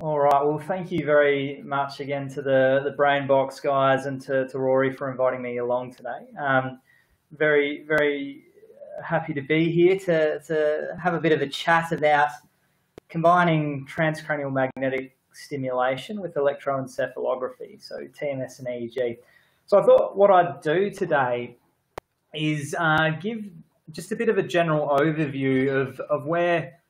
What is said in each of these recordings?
All right. Well, thank you very much again to the the Brainbox guys and to, to Rory for inviting me along today. Um, very very happy to be here to to have a bit of a chat about combining transcranial magnetic stimulation with electroencephalography, so TMS and EEG. So I thought what I'd do today is uh, give just a bit of a general overview of, of where,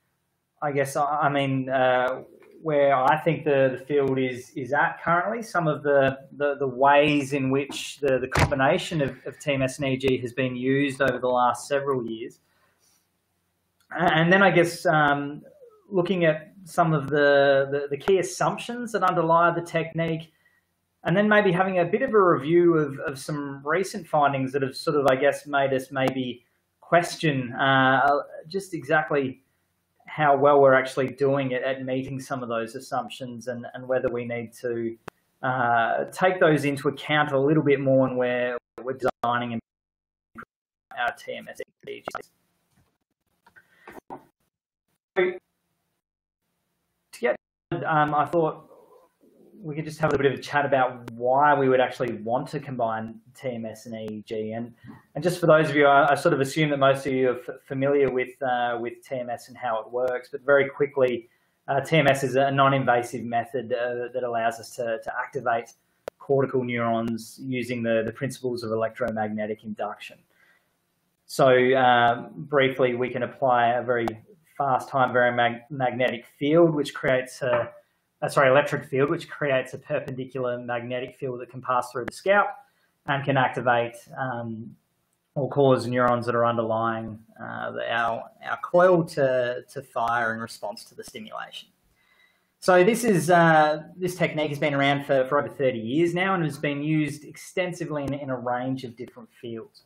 I guess, I, mean, uh, where I think the, the field is is at currently, some of the, the, the ways in which the, the combination of, of TMS and EEG has been used over the last several years. And then I guess um, looking at some of the, the, the, key assumptions that underlie the technique, and then maybe having a bit of a review of, of some recent findings that have sort of, I guess, made us maybe question uh, just exactly how well we're actually doing it at meeting some of those assumptions and, and whether we need to uh, take those into account a little bit more when we're, we're designing and our TMS So, to get, um, I thought we could just have a bit of a chat about why we would actually want to combine TMS and EEG. And, and just for those of you, I, I sort of assume that most of you are familiar with, uh, with TMS and how it works, but very quickly, uh, TMS is a non-invasive method uh, that allows us to, to activate cortical neurons using the, the principles of electromagnetic induction. So um, briefly, we can apply a very fast time varying mag magnetic field, which creates a uh, sorry, electric field, which creates a perpendicular magnetic field that can pass through the scalp and can activate um, or cause neurons that are underlying uh, the, our, our coil to, to fire in response to the stimulation. So this is uh, this technique has been around for, for over 30 years now and has been used extensively in, in a range of different fields.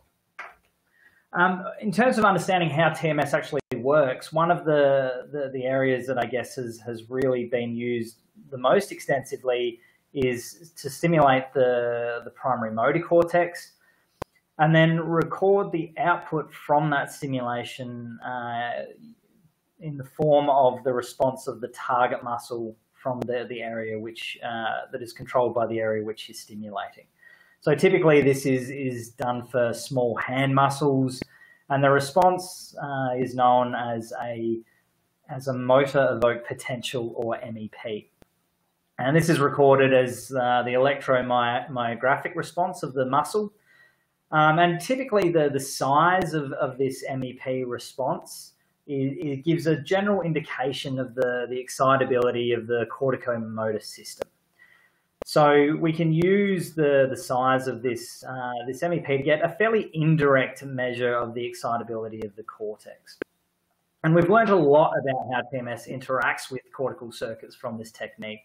Um, in terms of understanding how TMS actually works, one of the, the, the, areas that I guess has, has really been used the most extensively is to stimulate the, the primary motor cortex and then record the output from that stimulation uh, in the form of the response of the target muscle from the, the area which uh, that is controlled by the area which is stimulating. So typically this is, is done for small hand muscles and the response uh, is known as a, as a motor evoked potential or MEP. And this is recorded as uh, the electromyographic response of the muscle. Um, and typically the, the size of, of this MEP response it, gives a general indication of the, the excitability of the corticomotor system. So we can use the, the size of this, uh, this MEP to get a fairly indirect measure of the excitability of the cortex. And we've learned a lot about how TMS interacts with cortical circuits from this technique.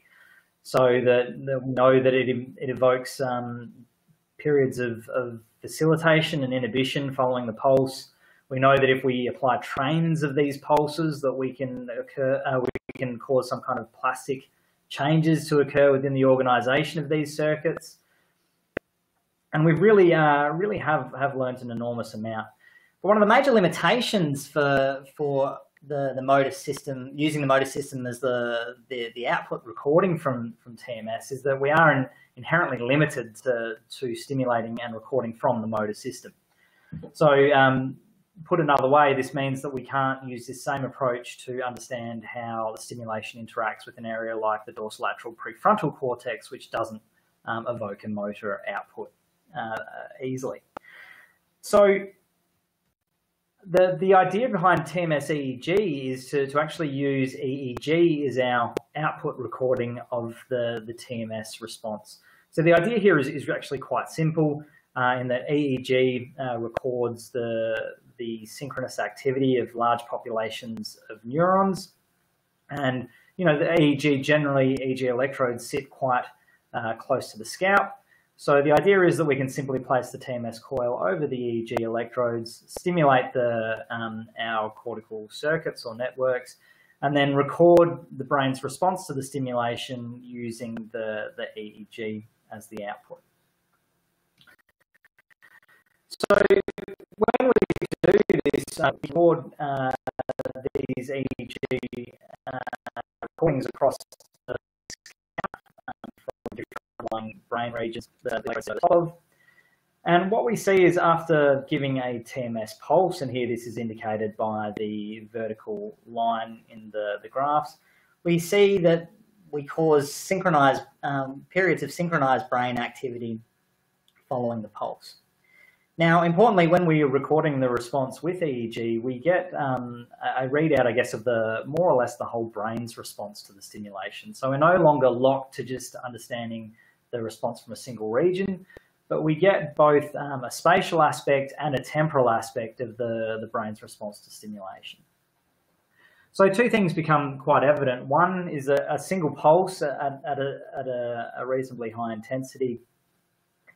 So that, that we know that it, it evokes um, periods of, of facilitation and inhibition following the pulse. We know that if we apply trains of these pulses that we can occur, uh, we can cause some kind of plastic changes to occur within the organization of these circuits. And we really, uh, really have, have learned an enormous amount. But one of the major limitations for, for the, the motor system, using the motor system as the, the, the output recording from, from TMS is that we are in, inherently limited to, to stimulating and recording from the motor system. So um, put another way, this means that we can't use this same approach to understand how the stimulation interacts with an area like the dorsolateral prefrontal cortex, which doesn't um, evoke a motor output uh, easily. So the, the idea behind TMS EEG is to, to actually use EEG as our output recording of the, the TMS response. So the idea here is, is actually quite simple uh, in that EEG uh, records the, the synchronous activity of large populations of neurons. And, you know, the EEG, generally EEG electrodes sit quite uh, close to the scalp. So the idea is that we can simply place the TMS coil over the EEG electrodes, stimulate the, um, our cortical circuits or networks, and then record the brain's response to the stimulation using the, the EEG as the output. So when we do this, uh, record uh, these EEG uh, recordings across the underlying brain regions that the top of. And what we see is after giving a TMS pulse, and here this is indicated by the vertical line in the, the graphs, we see that we cause synchronized um, periods of synchronized brain activity following the pulse. Now, importantly, when we are recording the response with EEG, we get um, a readout, I guess, of the more or less the whole brain's response to the stimulation. So we're no longer locked to just understanding the response from a single region, but we get both um, a spatial aspect and a temporal aspect of the, the brain's response to stimulation. So two things become quite evident. One is a, a single pulse at, at, a, at a, a reasonably high intensity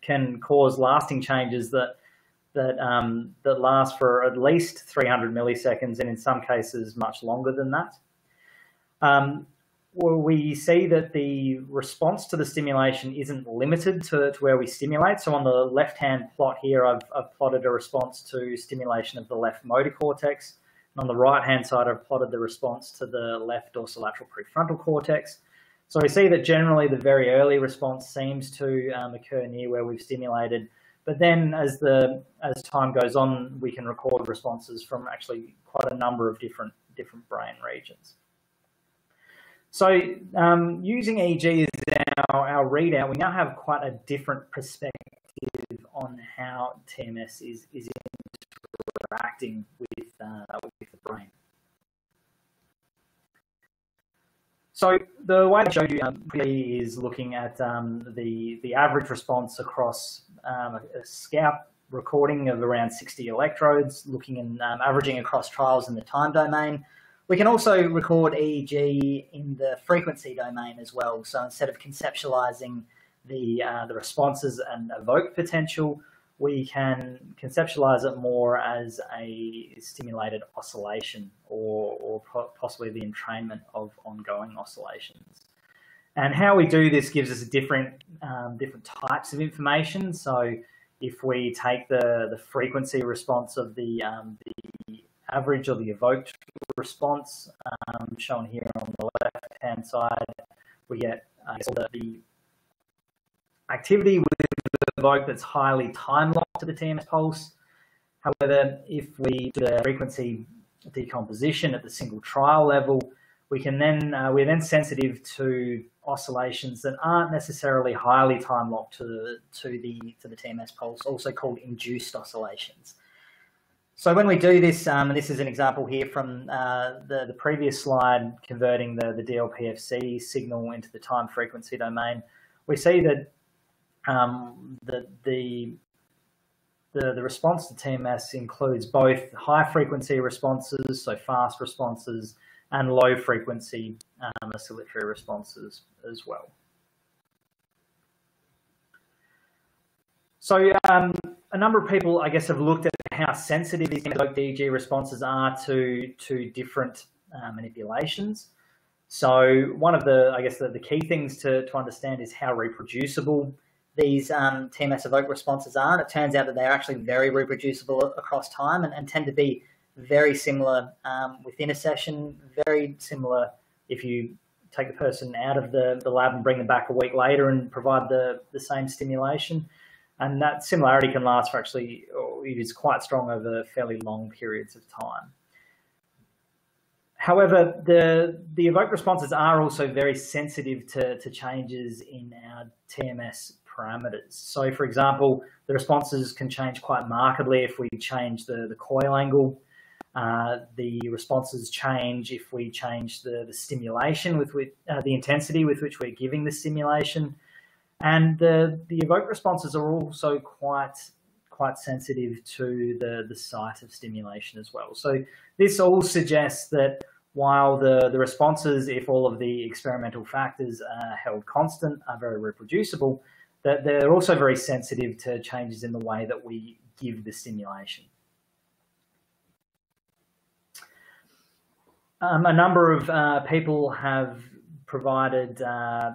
can cause lasting changes that that um, that last for at least 300 milliseconds, and in some cases much longer than that. Um, we see that the response to the stimulation isn't limited to, to where we stimulate. So on the left-hand plot here, I've, I've, plotted a response to stimulation of the left motor cortex. And on the right-hand side, I've plotted the response to the left dorsolateral prefrontal cortex. So we see that generally the very early response seems to um, occur near where we've stimulated, but then as the as time goes on, we can record responses from actually quite a number of different different brain regions. So um, using EEG as our, our readout, we now have quite a different perspective on how TMS is, is interacting with, uh, with the brain. So the way I showed you um, is looking at um, the, the average response across um, a scalp recording of around 60 electrodes, looking and um, averaging across trials in the time domain. We can also record EEG in the frequency domain as well. So instead of conceptualizing the, uh, the responses and evoke potential, we can conceptualize it more as a stimulated oscillation or, or possibly the entrainment of ongoing oscillations. And how we do this gives us different um, different types of information. So if we take the, the frequency response of the, um, the average or the evoked response um, shown here on the left hand side, we get uh, the, activity with the evoke that's highly time locked to the TMS pulse. However, if we do the frequency decomposition at the single trial level, we can then uh, we're then sensitive to oscillations that aren't necessarily highly time locked to to the to the TMS pulse, also called induced oscillations. So when we do this, um, and this is an example here from uh, the the previous slide, converting the the DLPFC signal into the time frequency domain, we see that um, the the the, the response to TMS includes both high frequency responses, so fast responses, and low frequency um, oscillatory responses as well. So um, a number of people, I guess, have looked at how sensitive these EEG responses are to, to different uh, manipulations. So one of the, I guess, the, the, key things to, to understand is how reproducible these um, TMS evoke responses are. And it turns out that they're actually very reproducible across time and, and tend to be very similar um, within a session, very similar if you take the person out of the, the lab and bring them back a week later and provide the, the same stimulation. And that similarity can last for actually, it is quite strong over fairly long periods of time. However, the, the evoke responses are also very sensitive to, to changes in our TMS parameters. So for example, the responses can change quite markedly if we change the, the coil angle uh, the responses change if we change the, the stimulation with uh, the intensity with which we're giving the stimulation. And the, the evoke responses are also quite quite sensitive to the, the site of stimulation as well. So this all suggests that while the, the responses, if all of the experimental factors are held constant, are very reproducible, that they're also very sensitive to changes in the way that we give the stimulation. Um, a number of uh, people have provided uh,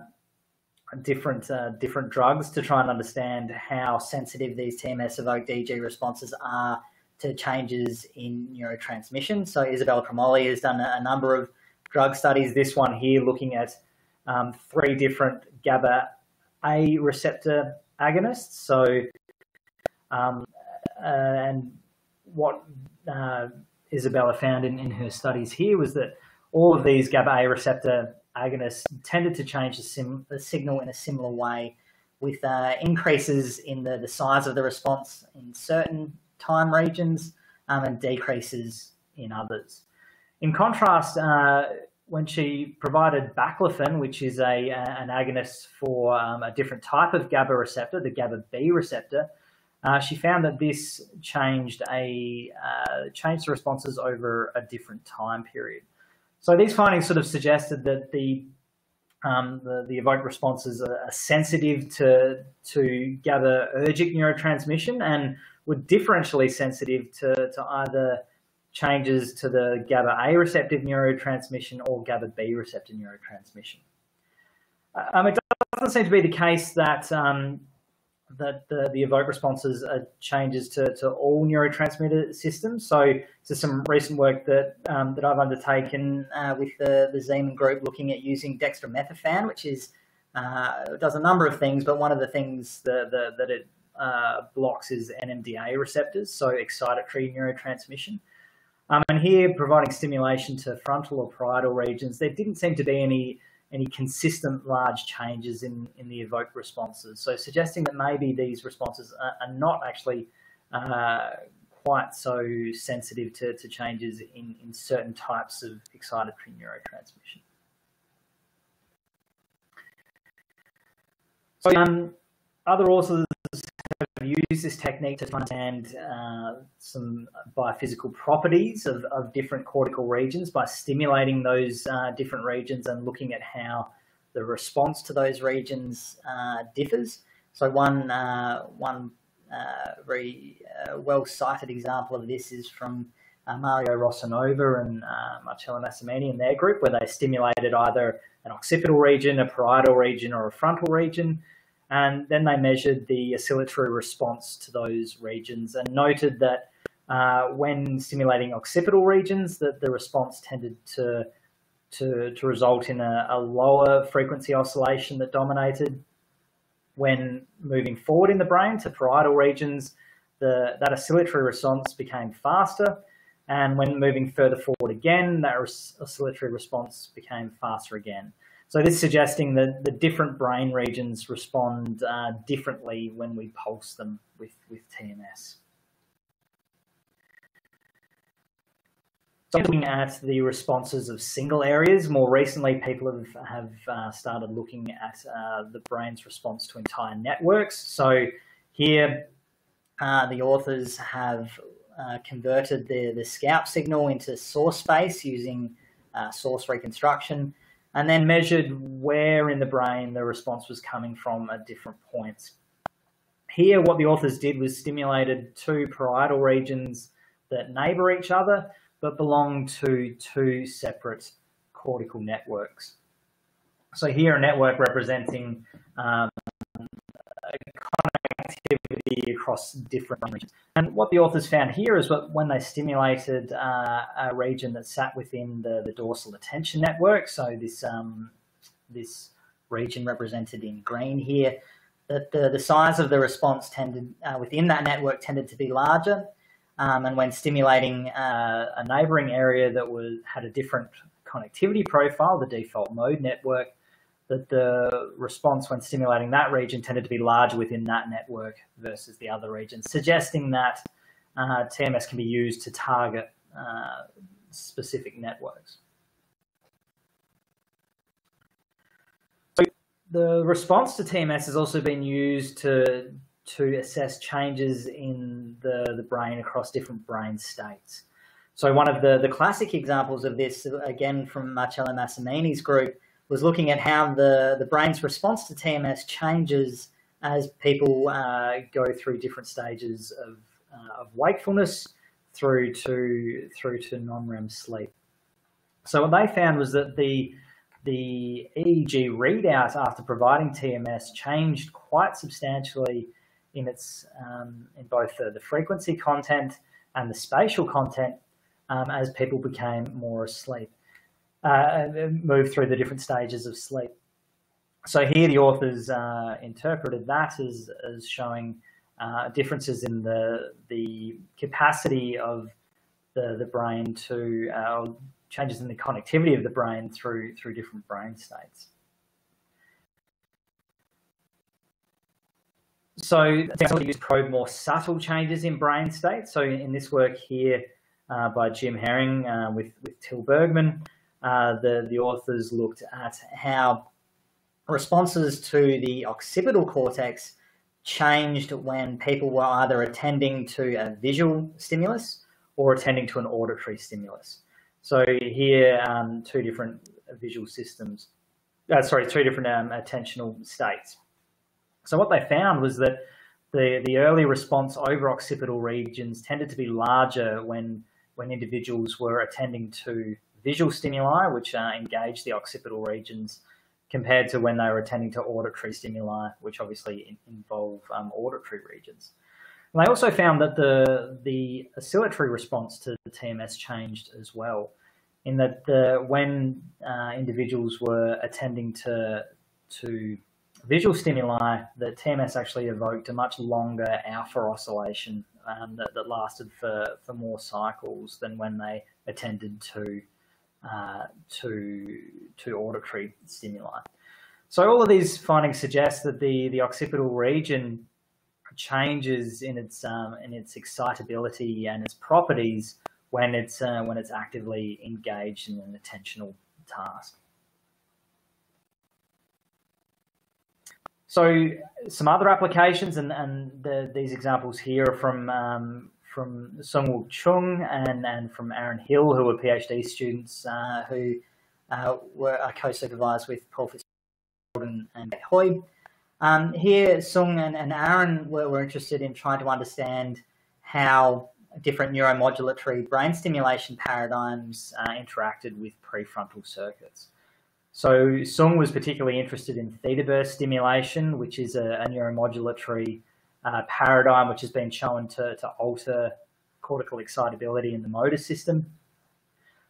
different uh, different drugs to try and understand how sensitive these TMS evoked EEG responses are to changes in neurotransmission. So Isabella Premoli has done a, a, number of drug studies. This one here looking at um, three different GABA A receptor agonists. So, um, uh, and what uh, Isabella found in, in her studies here was that all of these GABA A receptor agonists tended to change the, sim, the signal in a similar way with uh, increases in the, the size of the response in certain time regions um, and decreases in others. In contrast, uh, when she provided baclofen, which is a, an agonist for um, a different type of GABA receptor, the GABA B receptor, uh, she found that this changed a uh, changed the responses over a different time period. So these findings sort of suggested that the um, the, the evoked responses are, sensitive to to GABAergic neurotransmission and were differentially sensitive to, to either changes to the GABA A receptive neurotransmission or GABA B receptor neurotransmission. Um, it doesn't seem to be the case that um, that the, the evoke responses are changes to, to all neurotransmitter systems. So, so some recent work that um, that I've undertaken uh, with the, the Ziemann group looking at using dextromethorphan, which is uh, does a number of things, but one of the things that, that, that it uh, blocks is NMDA receptors, so excitatory neurotransmission. Um, and here, providing stimulation to frontal or parietal regions, there didn't seem to be any any consistent large changes in, in the evoked responses. So suggesting that maybe these responses are, are not actually uh, quite so sensitive to, to changes in, in certain types of excitatory neurotransmission. So um, other authors have used this technique to understand uh, some biophysical properties of, of different cortical regions by stimulating those uh, different regions and looking at how the response to those regions uh, differs. So one uh, one uh, very uh, well cited example of this is from Mario Rosanova and Marcello Massimini and their group, where they stimulated either an occipital region, a parietal region, or a frontal region. And then they measured the oscillatory response to those regions and noted that uh, when stimulating occipital regions, that the response tended to to, to result in a, a lower frequency oscillation that dominated. When moving forward in the brain to parietal regions, the, that oscillatory response became faster. And when moving further forward again, that oscillatory response became faster again. So this is suggesting that the different brain regions respond uh, differently when we pulse them with, with TMS. So looking at the responses of single areas, more recently people have, have uh, started looking at uh, the brain's response to entire networks. So here uh, the authors have uh, converted the, the scalp signal into source space using uh, source reconstruction and then measured where in the brain the response was coming from at different points. Here, what the authors did was stimulated two parietal regions that neighbor each other, but belong to two separate cortical networks. So here a network representing um, across different regions. And what the authors found here is that when they stimulated uh, a region that sat within the, the dorsal attention network, so this um, this region represented in green here, that the, the size of the response tended uh, within that network tended to be larger. Um, and when stimulating uh, a neighboring area that was had a different connectivity profile, the default mode network, that the response when stimulating that region tended to be larger within that network versus the other regions, suggesting that uh, TMS can be used to target uh, specific networks. So the response to TMS has also been used to, to assess changes in the, the brain across different brain states. So one of the, the classic examples of this, again from Marcello Massimini's group, was looking at how the, the brain's response to TMS changes as people uh, go through different stages of, uh, of wakefulness through to through to non-REM sleep. So what they found was that the the EEG readout after providing TMS changed quite substantially in its um, in both the, the, frequency content and the spatial content um, as people became more asleep uh, move through the different stages of sleep. so here the authors uh, interpreted that as, as showing uh, differences in the the capacity of the the brain to changes in the connectivity of the brain through through different brain states. So they use probe more subtle changes in brain states. So in this work here uh, by Jim Herring uh, with, with Til Bergmann, the, the authors looked at how responses to the occipital cortex changed when people were either attending to a visual stimulus or attending to an auditory stimulus. So here, um, two different visual systems, uh, sorry, two different um, attentional states. So what they found was that the, the early response over occipital regions tended to be larger when, when individuals were attending to visual stimuli, which uh, engage the occipital regions, compared to when they were attending to auditory stimuli, which obviously in, involve um, auditory regions. And they also found that the, the oscillatory response to the TMS changed as well, in that the, when uh, individuals were attending to, to visual stimuli, the TMS actually evoked a much longer alpha oscillation um, that, that, lasted for, for more cycles than when they attended to uh, to to auditory stimuli. So all of these findings suggest that the the occipital region changes in its um, in its excitability and its properties when it's uh, when it's actively engaged in an attentional task. So some other applications, and, and the, these examples here are from um, from Sungwook Chung and, and from Aaron Hill, who were PhD students uh, who uh, were co-supervised with Paul Fitzgerald and Hoy. Um, here, Sung and, and Aaron were, were interested in trying to understand how different neuromodulatory brain stimulation paradigms uh, interacted with prefrontal circuits. So Sung was particularly interested in theta burst stimulation, which is a, a neuromodulatory uh, paradigm which has been shown to, to alter cortical excitability in the motor system.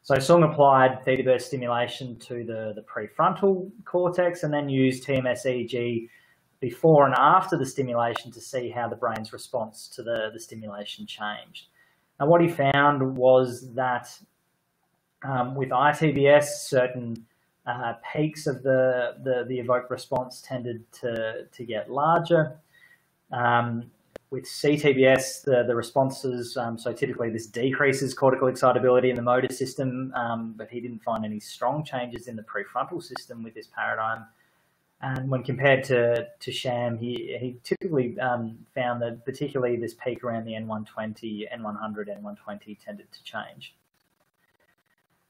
So Sung applied theta burst stimulation to the, the prefrontal cortex and then used TMS EEG before and after the stimulation to see how the brain's response to the, the stimulation changed. And what he found was that um, with ITBS, certain uh, peaks of the, the, the evoked response tended to, to get larger. Um, with CTBS, the, the responses, um, so typically this decreases cortical excitability in the motor system, um, but he didn't find any strong changes in the prefrontal system with this paradigm. And when compared to, to sham, he, he typically um, found that particularly this peak around the N120, N100, N120 tended to change.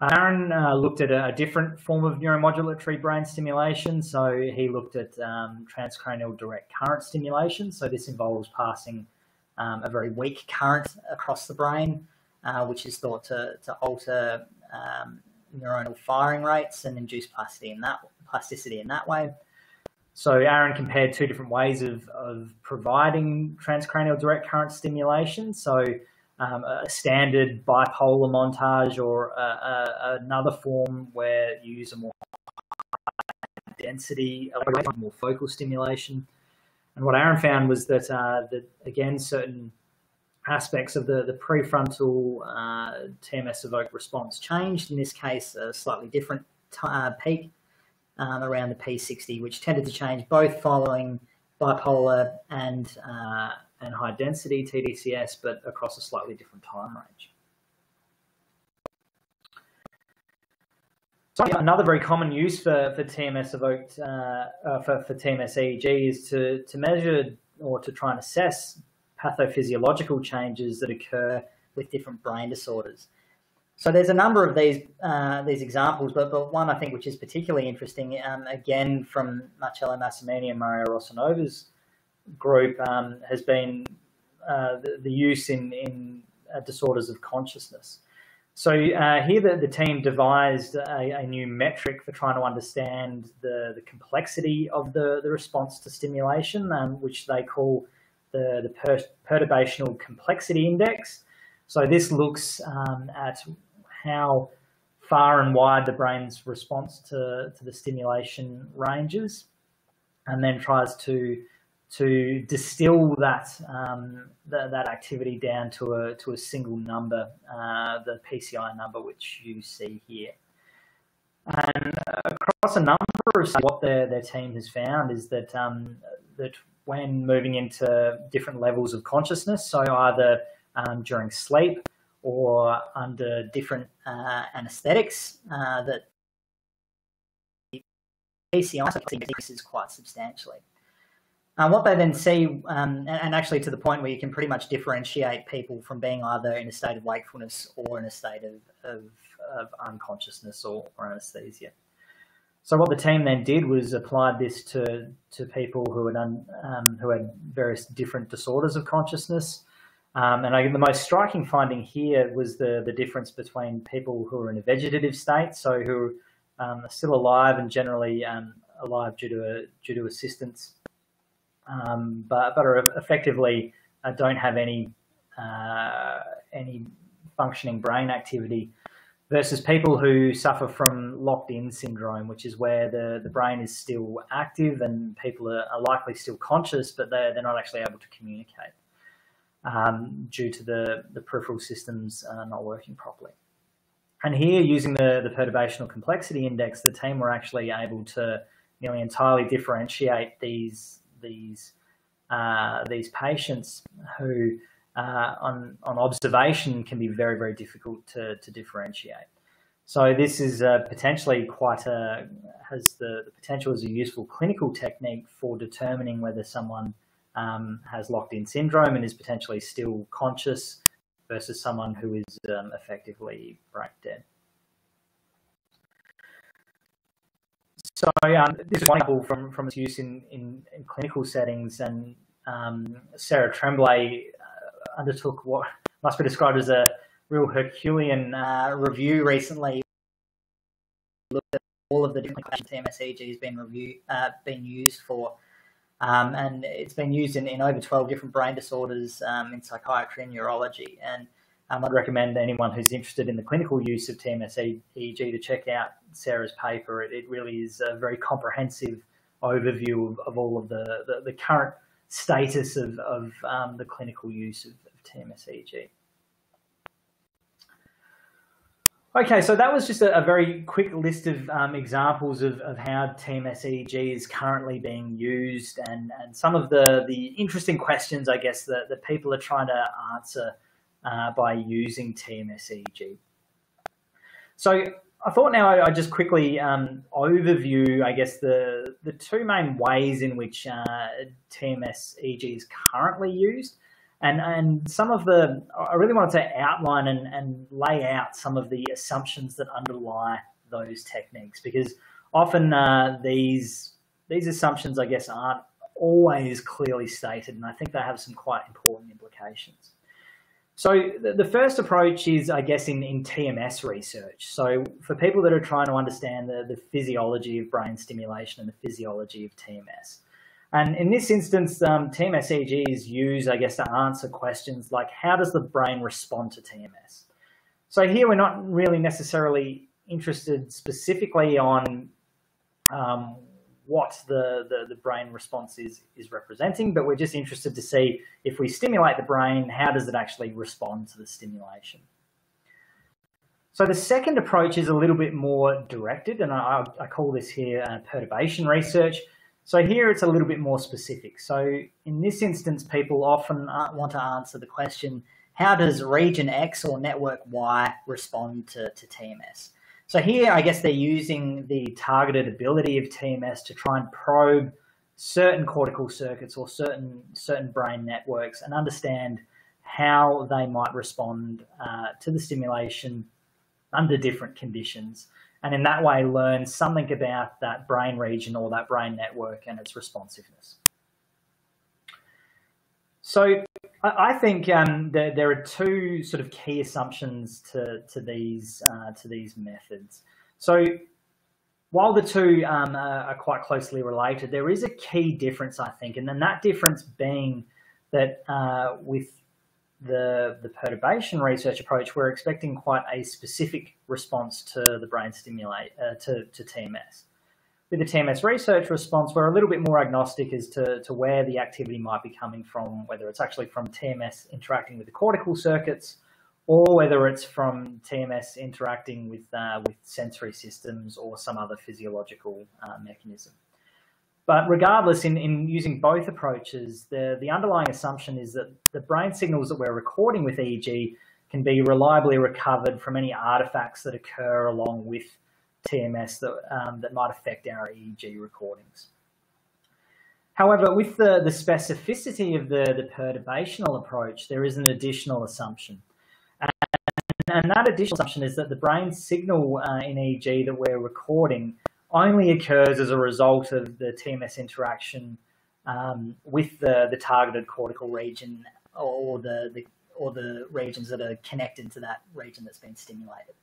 Aaron uh, looked at a, different form of neuromodulatory brain stimulation. So he looked at um, transcranial direct current stimulation. So this involves passing um, a very weak current across the brain, uh, which is thought to, to alter um, neuronal firing rates and induce plasticity in that plasticity in that way. So Aaron compared two different ways of, of providing transcranial direct current stimulation. So um, a standard bipolar montage or a, a, another form where you use a more density, more focal stimulation. And what Aaron found was that, uh, that again, certain aspects of the, the prefrontal uh, TMS evoked response changed. In this case, a slightly different uh, peak um, around the P60, which tended to change both following bipolar and uh, and high density TDCS, but across a slightly different time range. So another very common use for, for TMS evoked uh, uh, for, for TMS EEG is to, to measure or to try and assess pathophysiological changes that occur with different brain disorders. So there's a number of these uh, these examples, but, but one I think which is particularly interesting, um, again from Marcello Massimini and Mario Rosanova's group um, has been uh, the, the, use in, in uh, disorders of consciousness. So uh, here the, the team devised a, a, new metric for trying to understand the, the complexity of the, the response to stimulation, um, which they call the, the per perturbational complexity index. So this looks um, at how far and wide the brain's response to, to the stimulation ranges. and then tries to to distill that um, that activity down to a to a single number, uh, the PCI number, which you see here. And across a number of what their their team has found is that um, that when moving into different levels of consciousness, so either um, during sleep or under different uh, anesthetics, uh, that PCI decreases quite substantially. Uh, what they then see, um, and, and, actually to the point where you can pretty much differentiate people from being either in a state of wakefulness or in a state of, of, of unconsciousness or, or, anesthesia. So what the team then did was applied this to, to people who had, un, um, who had various different disorders of consciousness. Um, and I, the most striking finding here was the, the difference between people who are in a vegetative state, so who um, are still alive and generally um, alive due to, a, due to assistance um, but but are effectively uh, don't have any uh, any functioning brain activity versus people who suffer from locked-in syndrome, which is where the, the brain is still active and people are, are likely still conscious, but they're, they're not actually able to communicate um, due to the, the peripheral systems uh, not working properly. And here, using the, the perturbational complexity index, the team were actually able to nearly entirely differentiate these these uh, these patients who uh, on on observation can be very very difficult to, to differentiate. So this is uh, potentially quite a has the, the, potential as a useful clinical technique for determining whether someone um, has locked-in syndrome and is potentially still conscious versus someone who is um, effectively brain dead. So this is one example from, from its use in, in, in clinical settings, and um, Sarah Tremblay uh, undertook what must be described as a real Herculean uh, review recently. Looked at all of the different questions TMS-EEG has been review, uh, been used for, um, and it's been used in, in over 12 different brain disorders um, in psychiatry and neurology. And um, I'd recommend anyone who's interested in the clinical use of TMS EEG to check out Sarah's paper. It, it really is a very comprehensive overview of, of all of the, the, the, current status of, of um, the clinical use of, of TMS EEG. Okay, so that was just a, a very quick list of um, examples of, of how TMS EEG is currently being used and, and some of the, the interesting questions, I guess, that, that people are trying to answer uh, by using TMS-EEG. So I thought now I'd just quickly um, overview, I guess, the, the two main ways in which uh, TMS-EEG is currently used. And, and some of the, I really wanted to outline and, and lay out some of the assumptions that underlie those techniques because often uh, these, these assumptions, I guess, aren't always clearly stated, and I think they have some quite important implications. So the first approach is, I guess, in, in TMS research. So for people that are trying to understand the, the physiology of brain stimulation and the physiology of TMS. And in this instance, um, TMS EEG is used, I guess, to answer questions like how does the brain respond to TMS? So here we're not really necessarily interested specifically on um, what the, the, the, brain response is, is representing, but we're just interested to see if we stimulate the brain, how does it actually respond to the stimulation? So the second approach is a little bit more directed, and I, I call this here uh, perturbation research. So here it's a little bit more specific. So in this instance, people often uh, want to answer the question, how does region X or network Y respond to, to TMS? So here, I guess they're using the targeted ability of TMS to try and probe certain cortical circuits or certain certain brain networks and understand how they might respond uh, to the stimulation under different conditions. And in that way, learn something about that brain region or that brain network and its responsiveness. So I think um, there, there, are two sort of key assumptions to, to these uh, to these methods. So while the two um, are quite closely related, there is a key difference, I think, and then that difference being that uh, with the the perturbation research approach, we're expecting quite a specific response to the brain stimulate uh, to to TMS. With the TMS research response, we're a little bit more agnostic as to, to where the activity might be coming from, whether it's actually from TMS interacting with the cortical circuits or whether it's from TMS interacting with, uh, with sensory systems or some other physiological uh, mechanism. But regardless, in, in using both approaches, the, the underlying assumption is that the brain signals that we're recording with EEG can be reliably recovered from any artifacts that occur along with TMS that, um, that might affect our EEG recordings. However, with the, the specificity of the, the perturbational approach, there is an additional assumption. And, and that additional assumption is that the brain signal uh, in EEG that we're recording only occurs as a result of the TMS interaction um, with the, the targeted cortical region or the, the, or the regions that are connected to that region that's been stimulated.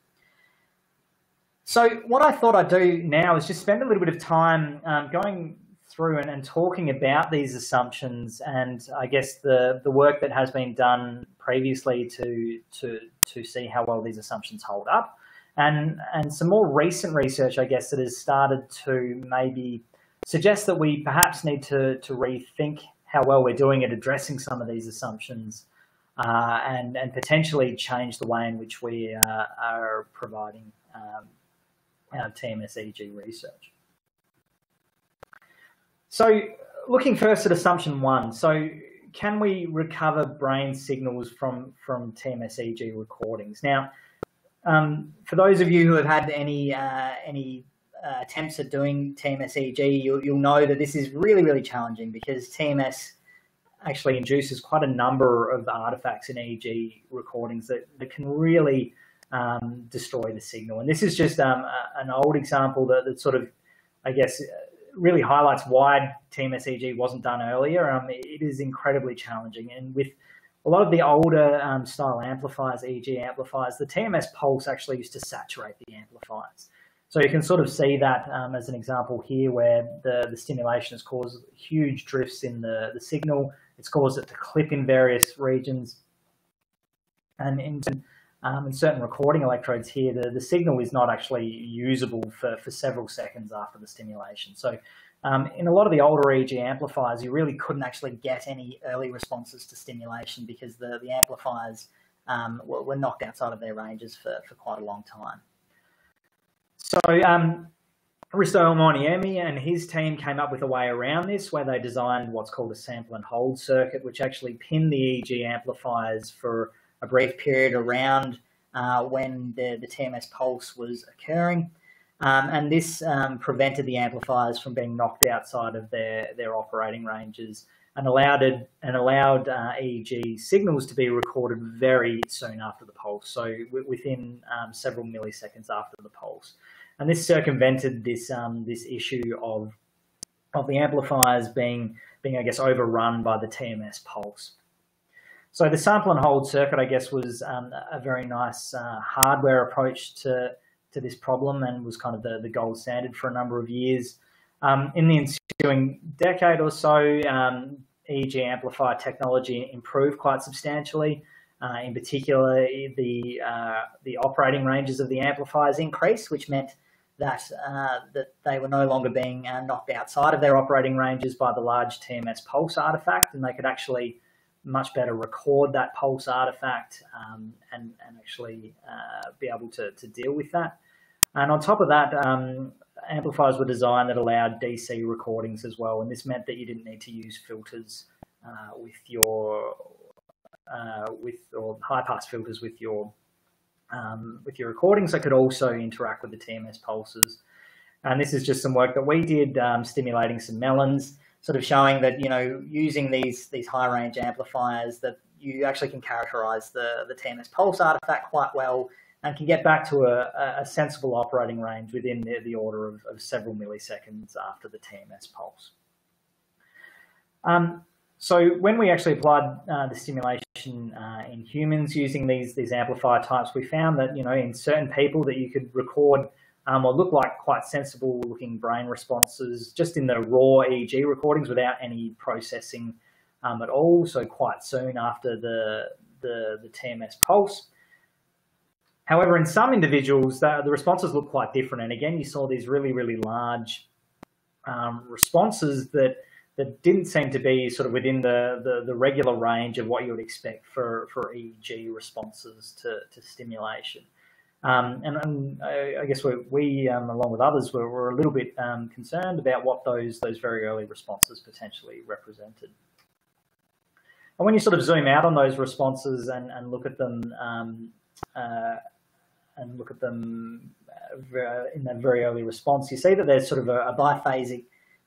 So what I thought I'd do now is just spend a little bit of time um, going through and, and, talking about these assumptions and I guess the, the work that has been done previously to, to, to see how well these assumptions hold up. And, and some more recent research, I guess, that has started to maybe suggest that we perhaps need to, to rethink how well we're doing at addressing some of these assumptions uh, and, and potentially change the way in which we uh, are providing um, our TMS-EEG research. So looking first at assumption one, so can we recover brain signals from, from TMS-EEG recordings? Now, um, for those of you who have had any, uh, any uh, attempts at doing TMS-EEG, you'll, you'll know that this is really, really challenging because TMS actually induces quite a number of artifacts in EEG recordings that, that can really um, destroy the signal. And this is just um, a, an old example that, that, sort of, I guess, really highlights why TMS-EEG wasn't done earlier. Um, it is incredibly challenging. And with a lot of the older um, style amplifiers, EEG amplifiers, the TMS pulse actually used to saturate the amplifiers. So you can sort of see that um, as an example here where the, the stimulation has caused huge drifts in the, the signal. It's caused it to clip in various regions. And in um, in certain recording electrodes here, the, the signal is not actually usable for, for several seconds after the stimulation. So um, in a lot of the older EEG amplifiers, you really couldn't actually get any early responses to stimulation because the, the amplifiers um, were, were, knocked outside of their ranges for, for quite a long time. So um, Risto Ilmoniemi and his team came up with a way around this where they designed what's called a sample and hold circuit, which actually pinned the EEG amplifiers for a brief period around uh, when the, the TMS pulse was occurring. Um, and this um, prevented the amplifiers from being knocked outside of their, their operating ranges and allowed it, and allowed uh, EEG signals to be recorded very soon after the pulse, so within um, several milliseconds after the pulse. And this circumvented this um, this issue of of the amplifiers being being I guess overrun by the TMS pulse. So the sample and hold circuit, I guess, was um, a very nice uh, hardware approach to, to this problem and was kind of the, the gold standard for a number of years. Um, in the ensuing decade or so, um, EEG amplifier technology improved quite substantially. Uh, in particular, the uh, the operating ranges of the amplifiers increased, which meant that uh, that they were no longer being uh, knocked outside of their operating ranges by the large TMS pulse artifact, and they could actually much better record that pulse artifact um, and, and actually uh, be able to, to deal with that. And on top of that, um, amplifiers were designed that allowed DC recordings as well. And this meant that you didn't need to use filters uh, with your uh, with or high pass filters with your um, with your recordings that could also interact with the TMS pulses. And this is just some work that we did, um, stimulating some melons sort of showing that you know using these these high range amplifiers that you actually can characterize the the TMS pulse artifact quite well and can get back to a, a sensible operating range within the, the order of, of, several milliseconds after the TMS pulse. Um, so when we actually applied uh, the stimulation uh, in humans using these these amplifier types, we found that you know in certain people that you could record um, or look like quite sensible looking brain responses just in the raw EEG recordings without any processing um, at all. So quite soon after the, the, the TMS pulse. However, in some individuals, the, the, responses look quite different. And again, you saw these really, really large um, responses that that didn't seem to be sort of within the, the, the, regular range of what you would expect for, for EEG responses to, to stimulation. Um, and, and I, guess we, um, along with others, were, were a little bit um, concerned about what those, those very early responses potentially represented. And when you sort of zoom out on those responses and, and look at them um, uh, and look at them uh, in that very early response, you see that there's sort of a, a biphasic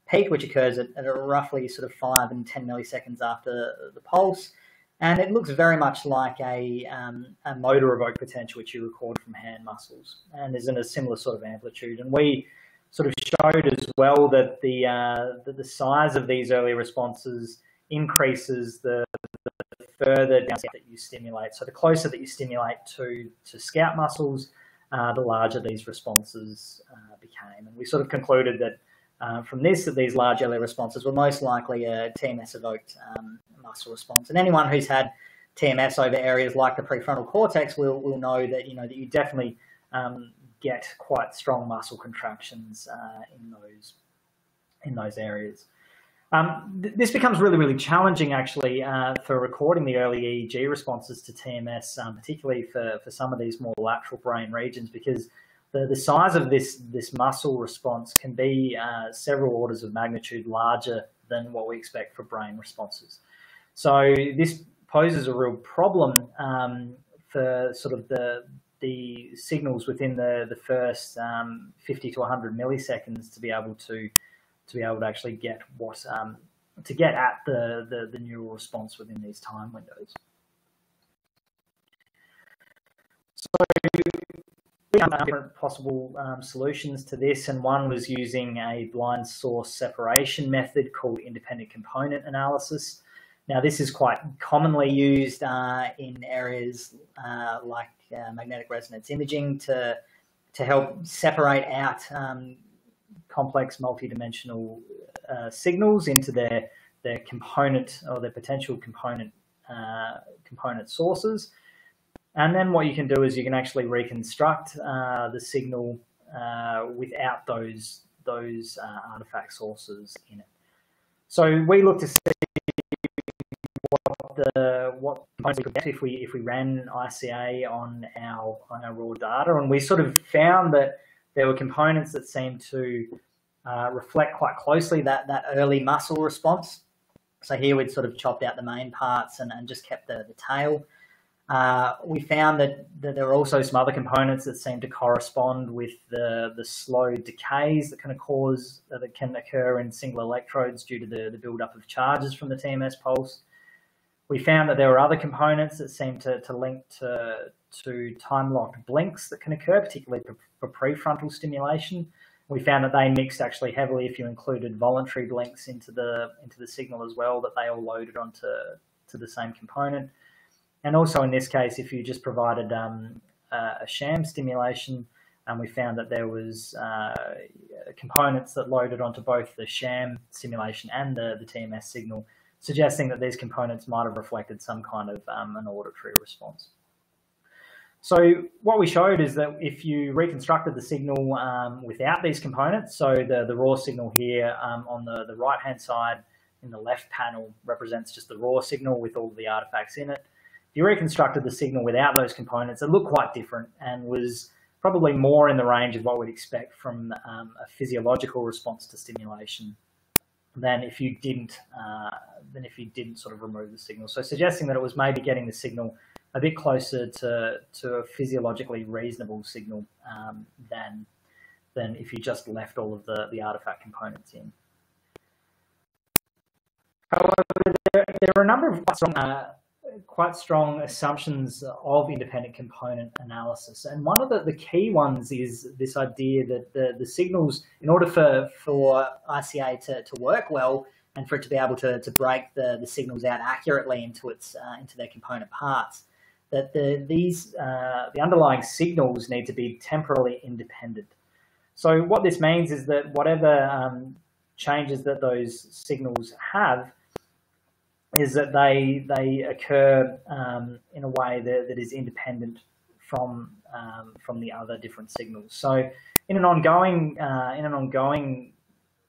peak, which occurs at, at roughly sort of 5 and 10 milliseconds after the pulse. And it looks very much like a, um, a motor evoked potential, which you record from hand muscles, and is in a similar sort of amplitude. And we sort of showed as well that the, uh, that the size of these early responses increases the, the further down that you stimulate. So the closer that you stimulate to, to scalp muscles, uh, the larger these responses uh, became. And we sort of concluded that uh, from this that these large early responses were most likely a TMS evoked um, muscle response. And anyone who's had TMS over areas like the prefrontal cortex will, will know that you know that you definitely um, get quite strong muscle contractions uh, in those in those areas. Um, th this becomes really, really challenging actually uh, for recording the early EEG responses to TMS, um, particularly for, for some of these more lateral brain regions, because the, the size of this, this muscle response can be uh, several orders of magnitude larger than what we expect for brain responses. So this poses a real problem um, for sort of the, the signals within the, the first um, 50 to 100 milliseconds to be able to to be able to actually get what um, to get at the, the, the neural response within these time windows. So different possible um, solutions to this, and one was using a blind source separation method called independent component analysis. Now, this is quite commonly used uh, in areas uh, like uh, magnetic resonance imaging to to help separate out um, complex multidimensional uh, signals into their their component or their potential component uh, component sources. And then what you can do is you can actually reconstruct uh, the signal uh, without those those uh, artifact sources in it. So we look to see what the what components we could get if we if we ran ICA on our on our raw data, and we sort of found that there were components that seemed to uh, reflect quite closely that that early muscle response. So here we'd sort of chopped out the main parts and, and just kept the, the tail. Uh, we found that, that there are also some other components that seem to correspond with the, the slow decays that of cause uh, that can occur in single electrodes due to the, the buildup of charges from the TMS pulse. We found that there were other components that seem to, to link to, to time-locked blinks that can occur, particularly for, for prefrontal stimulation. We found that they mixed actually heavily if you included voluntary blinks into the into the signal as well, that they all loaded onto to the same component. And also in this case, if you just provided um, a sham stimulation, and we found that there was uh, components that loaded onto both the sham stimulation and the, the TMS signal, suggesting that these components might have reflected some kind of um, an auditory response. So what we showed is that if you reconstructed the signal um, without these components, so the, the raw signal here um, on the, the right-hand side in the left panel represents just the raw signal with all the artifacts in it you reconstructed the signal without those components, it looked quite different and was probably more in the range of what we'd expect from um, a physiological response to stimulation than if you didn't uh, than if you didn't sort of remove the signal. So suggesting that it was maybe getting the signal a bit closer to to a physiologically reasonable signal um, than than if you just left all of the the artifact components in. However, there, there are a number of strong uh, quite strong assumptions of independent component analysis. And one of the, the key ones is this idea that the, the signals, in order for, for ICA to, to work well and for it to be able to, to break the, the signals out accurately into, its, uh, into their component parts, that the, these, uh, the underlying signals need to be temporally independent. So what this means is that whatever um, changes that those signals have is that they they occur um, in a way that, that is independent from um, from the other different signals. So in an ongoing uh, in an ongoing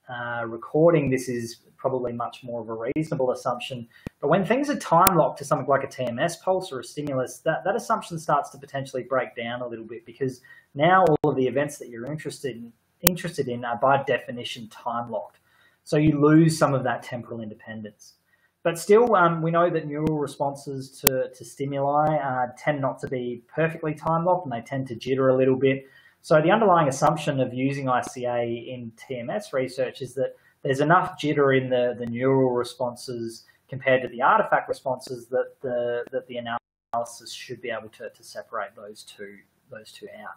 uh, recording, this is probably much more of a reasonable assumption. But when things are time locked to something like a TMS pulse or a stimulus, that, that assumption starts to potentially break down a little bit because now all of the events that you're interested in, interested in are by definition time locked. So you lose some of that temporal independence. But still, um, we know that neural responses to, to stimuli uh, tend not to be perfectly time locked and they tend to jitter a little bit. So the underlying assumption of using ICA in TMS research is that there's enough jitter in the, the neural responses compared to the artifact responses that the, that the analysis should be able to, to separate those two, those two out.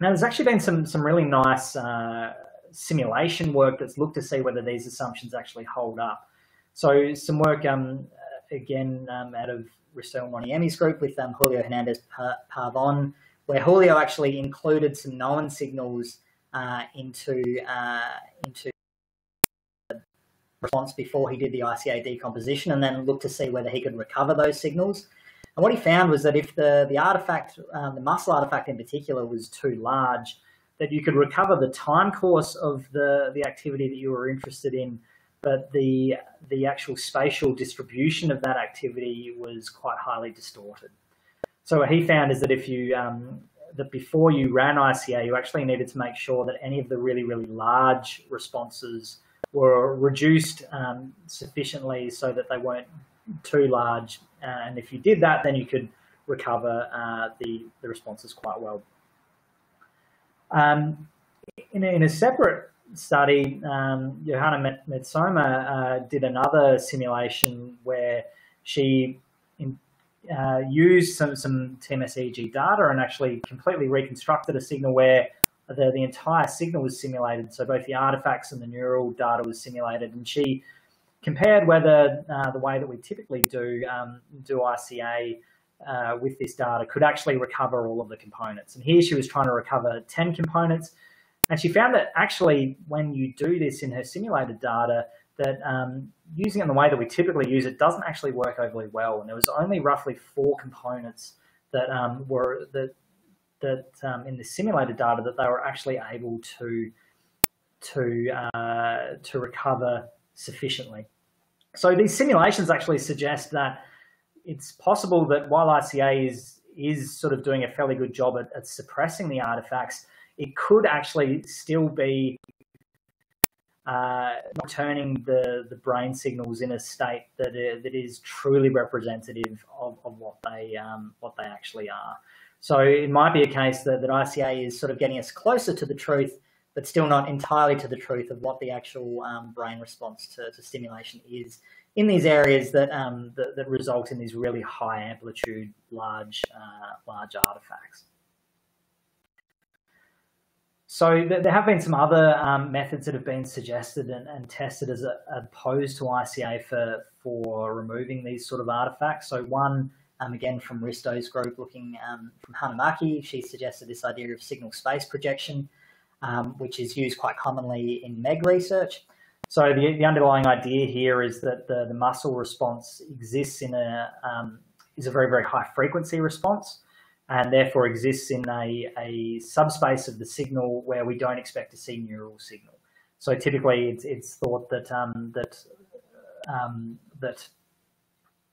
Now, there's actually been some, some really nice uh, simulation work that's looked to see whether these assumptions actually hold up. So some work, um, again, um, out of Risto Ilmoniemi's group with um, Julio Hernandez Pavon, where Julio actually included some known signals uh, into, uh, into response before he did the ICA decomposition and then looked to see whether he could recover those signals. And what he found was that if the, the artifact, um, the muscle artifact in particular, was too large, that you could recover the time course of the, the activity that you were interested in but the the actual spatial distribution of that activity was quite highly distorted. So what he found is that if you um, that before you ran ICA, you actually needed to make sure that any of the really really large responses were reduced um, sufficiently so that they weren't too large. And if you did that, then you could recover uh, the the responses quite well. Um, in, in a separate study, um, Johanna Metsomaa uh, did another simulation where she in, uh, used some, some TMS-EEG data and actually completely reconstructed a signal where the, the entire signal was simulated. So both the artifacts and the neural data was simulated. And she compared whether uh, the way that we typically do, um, do ICA uh, with this data could actually recover all of the components. And here she was trying to recover 10 components and she found that actually, when you do this in her simulated data, that um, using it in the way that we typically use it doesn't actually work overly well. And there was only roughly four components that um, were that that um, in the simulated data that they were actually able to to uh, to recover sufficiently. So these simulations actually suggest that it's possible that while ICA is is sort of doing a fairly good job at, at suppressing the artifacts, it could actually still be uh, turning the, the brain signals in a state that, uh, that is truly representative of, of what they um, what they actually are. So it might be a case that, that ICA is sort of getting us closer to the truth, but still not entirely to the truth of what the actual um, brain response to, to, stimulation is in these areas that, um, that, that result in these really high amplitude, large uh, large artifacts. So there have been some other um, methods that have been suggested and, and tested as a, opposed to ICA for, for removing these sort of artifacts. So one, um, again, from Risto's group looking um, from Hanna Mäki, she suggested this idea of signal space projection, um, which is used quite commonly in MEG research. So the, the underlying idea here is that the, the muscle response exists in a, um, is a very, very high frequency response and therefore exists in a, a subspace of the signal where we don't expect to see neural signal. So typically, it's, it's thought that um, that um, that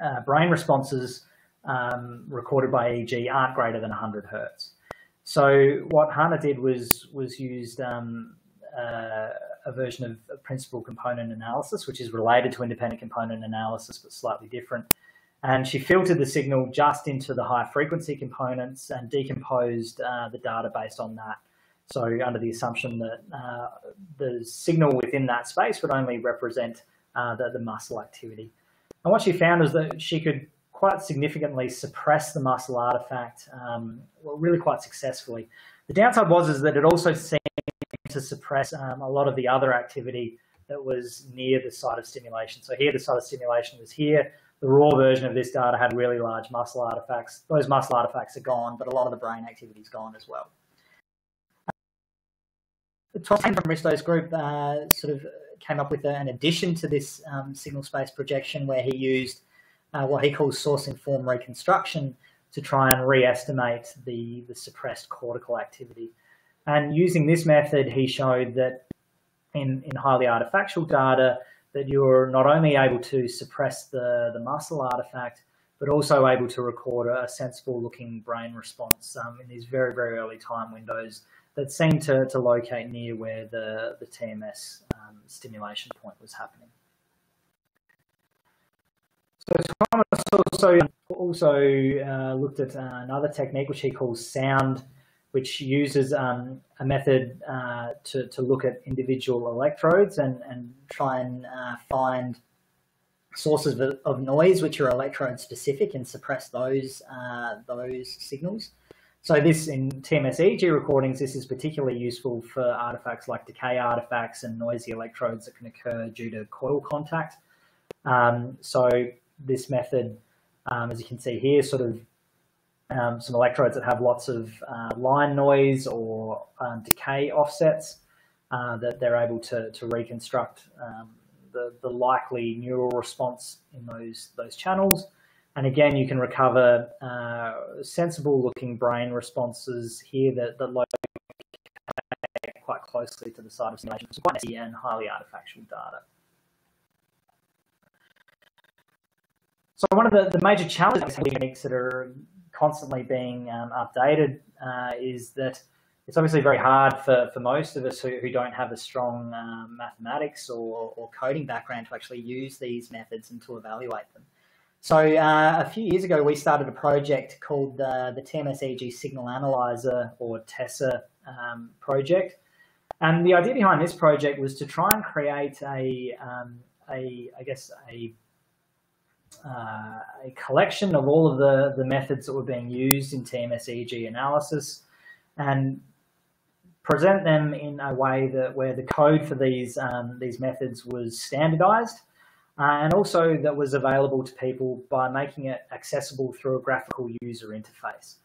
uh, brain responses um, recorded by EEG aren't greater than 100 hertz. So what Hanna did was was used um, uh, a version of principal component analysis, which is related to independent component analysis but slightly different, and she filtered the signal just into the high frequency components and decomposed uh, the data based on that. So under the assumption that uh, the signal within that space would only represent uh, the, the, muscle activity. And what she found was that she could quite significantly suppress the muscle artifact, um, well, really quite successfully. The downside was is that it also seemed to suppress um, a lot of the other activity that was near the site of stimulation. So here the site of stimulation was here, the raw version of this data had really large muscle artifacts. Those muscle artifacts are gone, but a lot of the brain activity is gone as well. Tom from Risto's group uh, sort of came up with an addition to this um, signal space projection where he used uh, what he calls source informed reconstruction to try and re-estimate the, the suppressed cortical activity. And using this method, he showed that in, in highly artifactual data that you're not only able to suppress the, the muscle artifact, but also able to record a, sensible looking brain response um, in these very, very early time windows that seem to, to locate near where the, the TMS um, stimulation point was happening. So Thomas also also uh, looked at another technique which he calls sound, which uses um, a method uh, to, to look at individual electrodes and, and try and uh, find sources of, of, noise which are electrode specific and suppress those uh, those signals. So this in TMS EEG recordings, this is particularly useful for artifacts like decay artifacts and noisy electrodes that can occur due to coil contact. Um, so this method, um, as you can see here, sort of um, some electrodes that have lots of uh, line noise or um, decay offsets uh, that they're able to, to reconstruct um, the, the likely neural response in those, those channels. And again, you can recover uh, sensible looking brain responses here that, that locate quite closely to the site of simulation, quite messy and highly artifactual data. So one of the, the major challenges with techniques that are constantly being um, updated uh, is that it's obviously very hard for, for most of us who, who don't have a strong um, mathematics or, or coding background to actually use these methods and to evaluate them. So uh, a few years ago, we started a project called uh, the TMS-EEG Signal Analyzer or TESA um, project. And the idea behind this project was to try and create a, um, a I guess, a, uh, a collection of all of the, the methods that were being used in TMS-EEG analysis and present them in a way that where the code for these, um, these methods was standardized uh, and also that was available to people by making it accessible through a graphical user interface.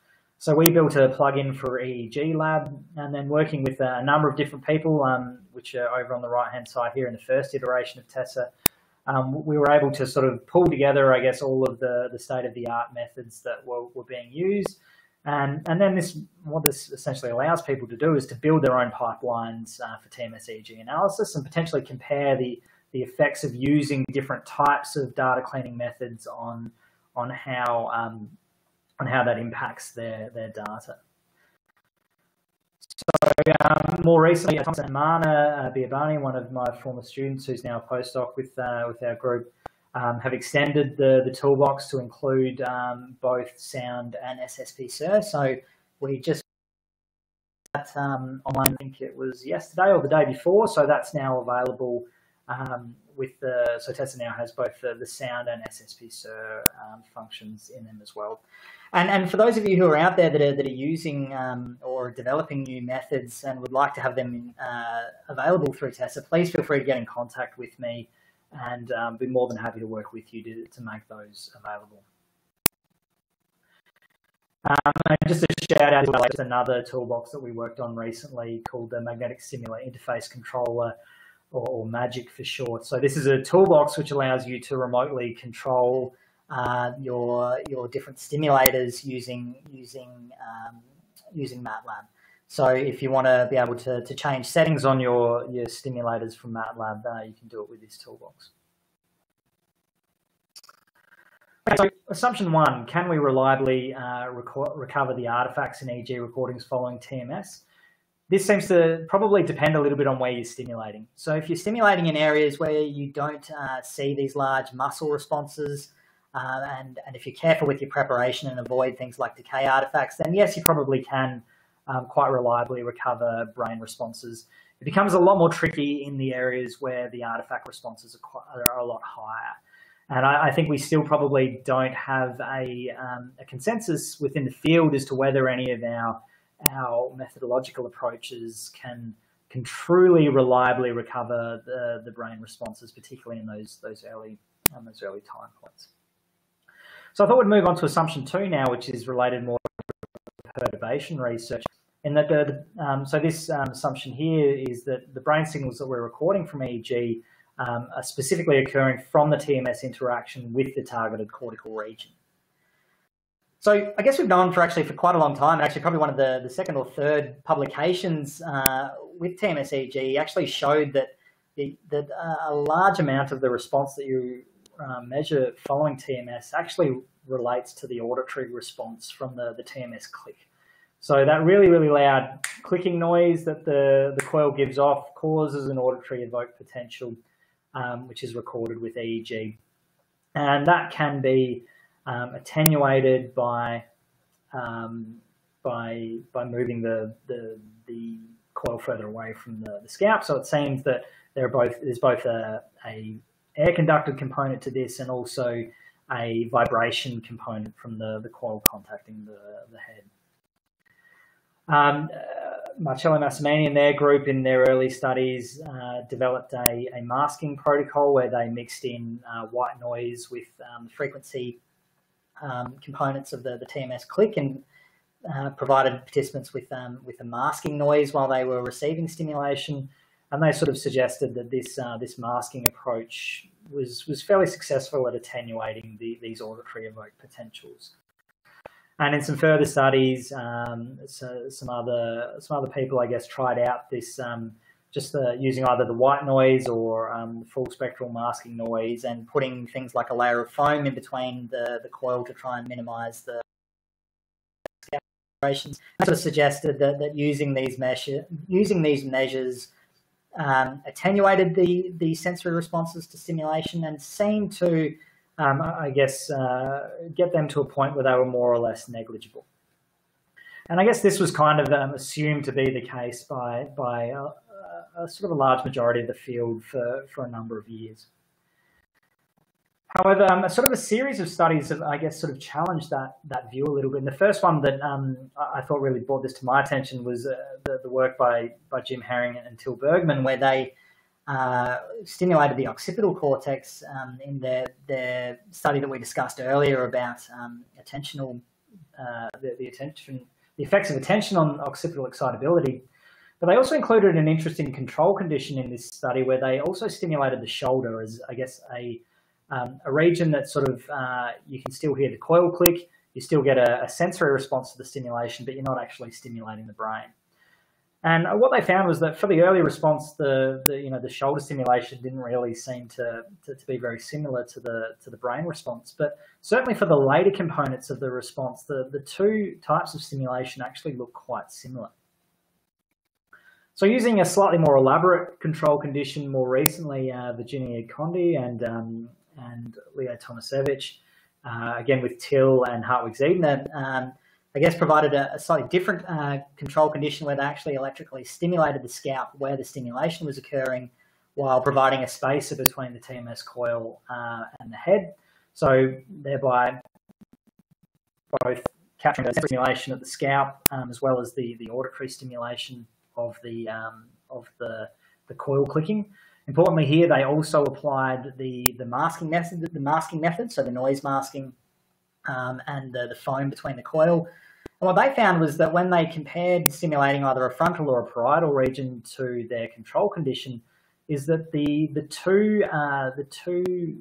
So we built a plugin for EEGLAB and then working with a number of different people, um, which are over on the right-hand side here in the first iteration of TESA, um, we were able to sort of pull together, I guess, all of the, the state-of-the-art methods that were, were being used. And, and then this, what this essentially allows people to do is to build their own pipelines uh, for TMS EEG analysis and potentially compare the, the effects of using different types of data cleaning methods on on how um, on how that impacts their their data. Um, more recently, Thompson Mana uh, Biabani, one of my former students who's now a postdoc with uh, with our group, um, have extended the the toolbox to include um, both sound and SSP So we just um, online, I think it was yesterday or the day before. So that's now available um, with the so TESA now has both the, the sound and SSP SIR um, functions in them as well. And and for those of you who are out there that are that are using um, or developing new methods and would like to have them uh, available through TESA, please feel free to get in contact with me, and um, be more than happy to work with you to to make those available. Um, and just a shout out to another toolbox that we worked on recently called the Magnetic Stimulator Interface Controller or, or MAGIC for short. So this is a toolbox which allows you to remotely control uh, your your different stimulators using using um, using MATLAB. So if you want to be able to, to change settings on your, your stimulators from MATLAB, uh, you can do it with this toolbox. So assumption one, can we reliably uh, recover the artifacts in EEG recordings following TMS? This seems to probably depend a little bit on where you're stimulating. So if you're stimulating in areas where you don't uh, see these large muscle responses, uh, and, and if you're careful with your preparation and avoid things like decay artifacts, then yes, you probably can um, quite reliably recover brain responses. It becomes a lot more tricky in the areas where the artifact responses are, quite, are a lot higher. And I, I, think we still probably don't have a, um, a consensus within the field as to whether any of our our methodological approaches can can truly reliably recover the, the brain responses, particularly in those those early um, those early time points. So I thought we'd move on to assumption two now, which is related more to perturbation research. And that the, um, so this um, assumption here is that the brain signals that we're recording from EEG um, are specifically occurring from the TMS interaction with the targeted cortical region. So I guess we've known for actually for quite a long time, actually probably one of the, the second or third publications uh, with TMS-EEG actually showed that that a large amount of the response that you uh, measure following TMS actually relates to the auditory response from the, the TMS click. So that really, really loud clicking noise that the, the coil gives off causes an auditory evoked potential, um, which is recorded with EEG. And that can be um, attenuated by, um, by, by moving the, the, the coil further away from the, the scalp. So it seems that there are both, there's both a, a air conducted component to this and also a vibration component from the, the coil contacting the, the head. Um, uh, Marcello Massimini and their group in their early studies uh, developed a, a, masking protocol where they mixed in uh, white noise with um, frequency um, components of the, the TMS click and uh, provided participants with um, with a masking noise while they were receiving stimulation, and they sort of suggested that this uh, this masking approach was was fairly successful at attenuating the, these auditory evoked potentials. And in some further studies, um, so some other some other people, I guess, tried out this um, just the, using either the white noise or um, full spectral masking noise, and putting things like a layer of foam in between the the coil to try and minimise the vibrations. Sort of suggested that, that using these measure using these measures um, attenuated the the sensory responses to stimulation and seemed to um, I guess, uh, get them to a point where they were more or less negligible. And I guess this was kind of um, assumed to be the case by, by a, sort of a large majority of the field for, for a number of years. However, um, a sort of a series of studies have, I guess, sort of challenged that that view a little bit. And the first one that um, I thought really brought this to my attention was uh, the, the, work by, by Jim Herring and Til Bergmann, where they uh, stimulated the occipital cortex um, in their, their study that we discussed earlier about um, attentional, uh, the, the, attention, the effects of attention on occipital excitability. But they also included an interesting control condition in this study where they also stimulated the shoulder as, I guess, a, um, a region that sort of, uh, you can still hear the coil click, you still get a, a sensory response to the stimulation, but you're not actually stimulating the brain. And what they found was that for the early response, the, the you know the shoulder stimulation didn't really seem to, to, to, be very similar to the to the brain response. But certainly for the later components of the response, the, the two types of stimulation actually look quite similar. So using a slightly more elaborate control condition, more recently, uh, Virginia Conde and um, and Leo Tomasevic, uh, again with Til and Hartwig Siebner, um, I guess, provided a, a slightly different uh, control condition where they actually electrically stimulated the scalp where the stimulation was occurring while providing a spacer between the TMS coil uh, and the head. So thereby both capturing the stimulation of the scalp um, as well as the, the auditory stimulation of the, um, of the, the coil clicking. Importantly here, they also applied the, the masking method, the masking method, so the noise masking um, and the, the foam between the coil. And what they found was that when they compared stimulating either a frontal or a parietal region to their control condition, is that the the two uh, the two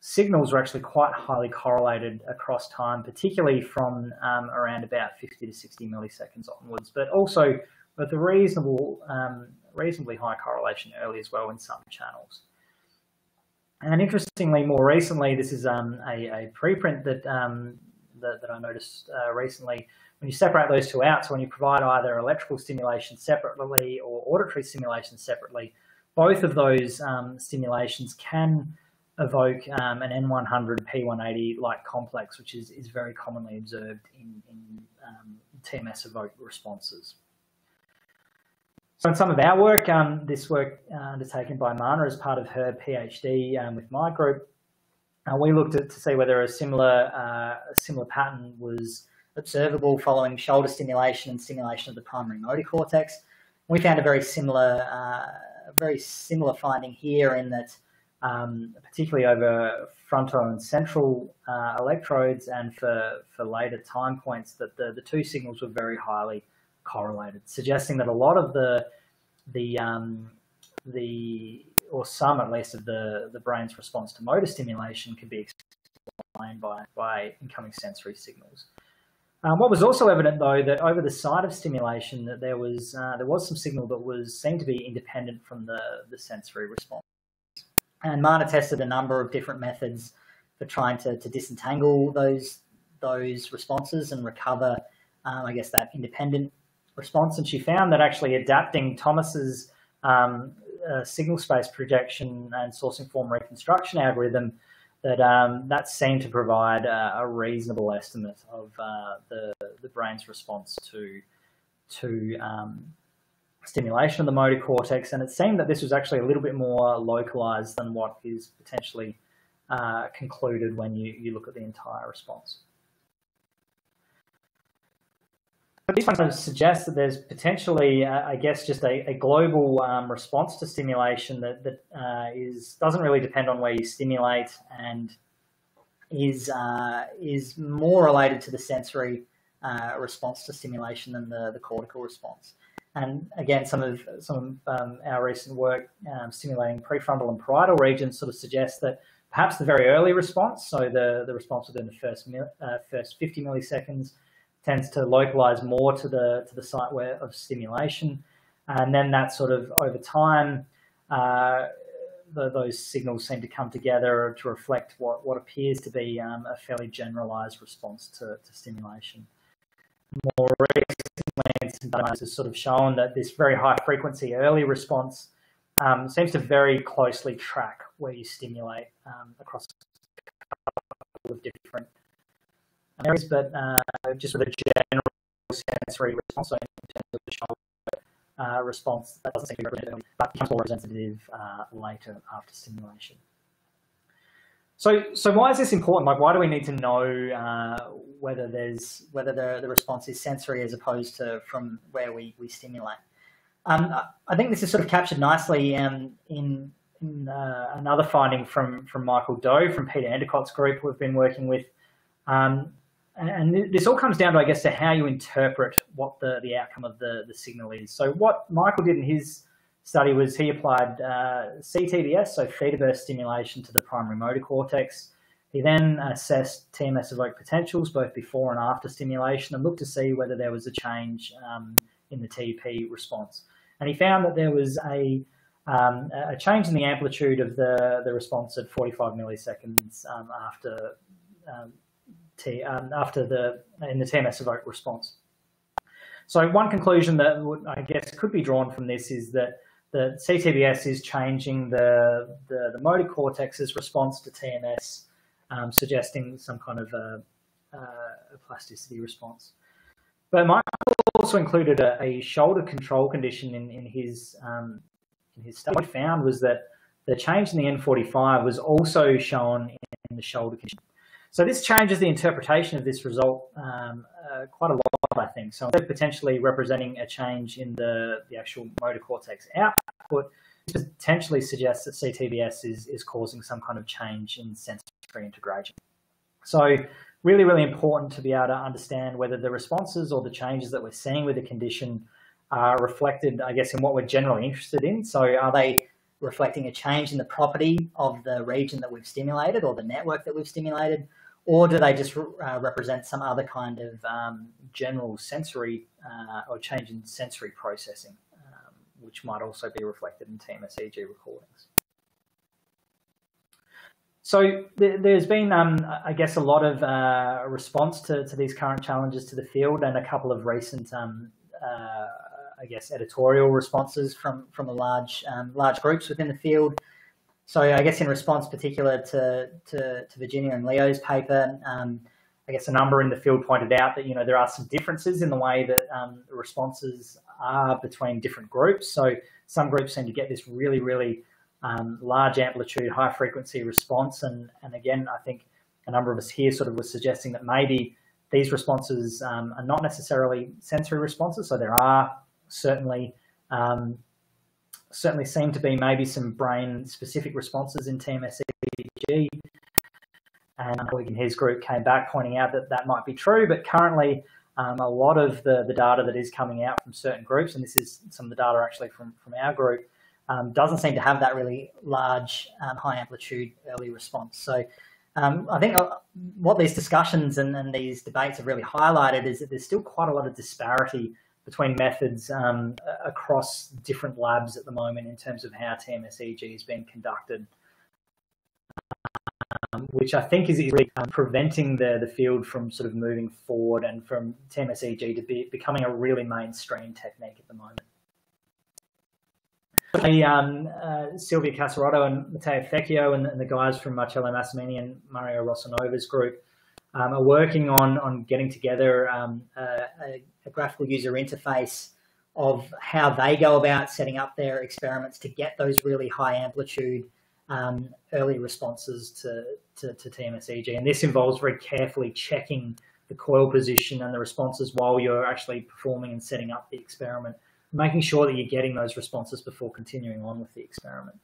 signals were actually quite highly correlated across time, particularly from um, around about 50 to 60 milliseconds onwards, but also with a reasonable, um, reasonably high correlation early as well in some channels. And interestingly, more recently, this is um, a, a, preprint that, um, that, that I noticed uh, recently. When you separate those two out, so when you provide either electrical stimulation separately or auditory stimulation separately, both of those um, stimulations can evoke um, an N100 P180 like complex, which is, is very commonly observed in, in um, TMS evoked responses. So in some of our work, um, this work uh, undertaken by Mana as part of her PhD um, with my group, uh, we looked at to see whether a similar uh, a similar pattern was observable following shoulder stimulation and stimulation of the primary motor cortex. We found a very similar uh, very similar finding here in that um, particularly over frontal and central uh, electrodes and for, for later time points that the, the two signals were very highly correlated, suggesting that a lot of the the um, the or some at least of the the brain's response to motor stimulation can be explained by by incoming sensory signals. Um, what was also evident, though, that over the site of stimulation, that there was uh, there was some signal that was seemed to be independent from the the sensory response. And Mana tested a number of different methods for trying to, to disentangle those those responses and recover, um, I guess, that independent response. And she found that actually adapting Thomas's um, uh, signal space projection and source informed reconstruction algorithm that um, that seemed to provide a, a reasonable estimate of uh, the the brain's response to to um, stimulation of the motor cortex, and it seemed that this was actually a little bit more localized than what is potentially uh, concluded when you, you look at the entire response. But this one suggests that there's potentially, uh, I guess, just a, a global um, response to stimulation that, that uh, is, doesn't really depend on where you stimulate and is, uh, is more related to the sensory uh, response to stimulation than the, the cortical response. And again, some of some of um, our recent work um, stimulating prefrontal and parietal regions sort of suggests that perhaps the very early response, so the, the response within the first uh, first 50 milliseconds, tends to localize more to the to the site where of stimulation, and then that sort of over time, uh, the, those signals seem to come together to reflect what what appears to be um, a fairly generalized response to, to stimulation. More recently, has sort of shown that this very high frequency early response um, seems to very closely track where you stimulate um, across a couple of different areas, but uh, just with a general sensory response, so in terms of the shoulder uh, response, that doesn't seem to be representative, but becomes more representative uh, later after stimulation. So, so why is this important? Like, why do we need to know uh, whether there's whether the, the response is sensory as opposed to from where we, we stimulate? Um, I think this is sort of captured nicely um, in, in uh, another finding from from Michael Doe from Peter Enticott's group we've been working with. Um, and this all comes down to, I guess, to how you interpret what the, the outcome of the, the signal is. So what Michael did in his study was he applied uh, CTBS, so theta burst stimulation to the primary motor cortex. He then assessed TMS evoked potentials both before and after stimulation and looked to see whether there was a change um, in the TEP response. And he found that there was a, um, a change in the amplitude of the, the response at 45 milliseconds um, after um, T, um, after the in the TMS evoked response. So one conclusion that I guess could be drawn from this is that the CTBS is changing the, the, the motor cortex's response to TMS, um, suggesting some kind of a, a, plasticity response. But Michael also included a, a shoulder control condition in, in his um, in his study. What he found was that the change in the N45 was also shown in the shoulder condition. So this changes the interpretation of this result um, uh, quite a lot, I think. So instead of potentially representing a change in the, the actual motor cortex output, this potentially suggests that CTBS is, is causing some kind of change in sensory integration. So really, really important to be able to understand whether the responses or the changes that we're seeing with the condition are reflected, I guess, in what we're generally interested in. So are they reflecting a change in the property of the region that we've stimulated or the network that we've stimulated? Or do they just uh, represent some other kind of um, general sensory uh, or change in sensory processing, um, which might also be reflected in TMS EEG recordings? So there's been, um, I guess, a lot of uh, response to, to these current challenges to the field and a couple of recent, um, uh, I guess, editorial responses from, from a large, um, large groups within the field. So I guess in response particular to, to, to Virginia and Leo's paper, um, I guess a number in the field pointed out that, you know, there are some differences in the way that um, responses are between different groups. So some groups seem to get this really, really um, large amplitude, high frequency response. And, and again, I think a number of us here sort of was suggesting that maybe these responses um, are not necessarily sensory responses. So there are certainly um, certainly seem to be maybe some brain specific responses in TMS EEG. And in his group came back pointing out that that might be true, but currently um, a lot of the, the data that is coming out from certain groups, and this is some of the data actually from, from our group, um, doesn't seem to have that really large um, high amplitude early response. So um, I think uh, what these discussions and, and, these debates have really highlighted is that there's still quite a lot of disparity between methods um, across different labs at the moment in terms of how TMS-EEG is being conducted, um, which I think is really um, preventing the, the field from sort of moving forward and from TMS-EEG to be becoming a really mainstream technique at the moment. Um, uh, Silvia Casarotto and Matteo Fecchio and, and, the guys from Marcello Massimini and Mario Rosanova's group um, are working on, on getting together um, a, graphical user interface of how they go about setting up their experiments to get those really high amplitude um, early responses to, to, to TMS-EEG. And this involves very carefully checking the coil position and the responses while you're actually performing and setting up the experiment making sure that you're getting those responses before continuing on with the experiment.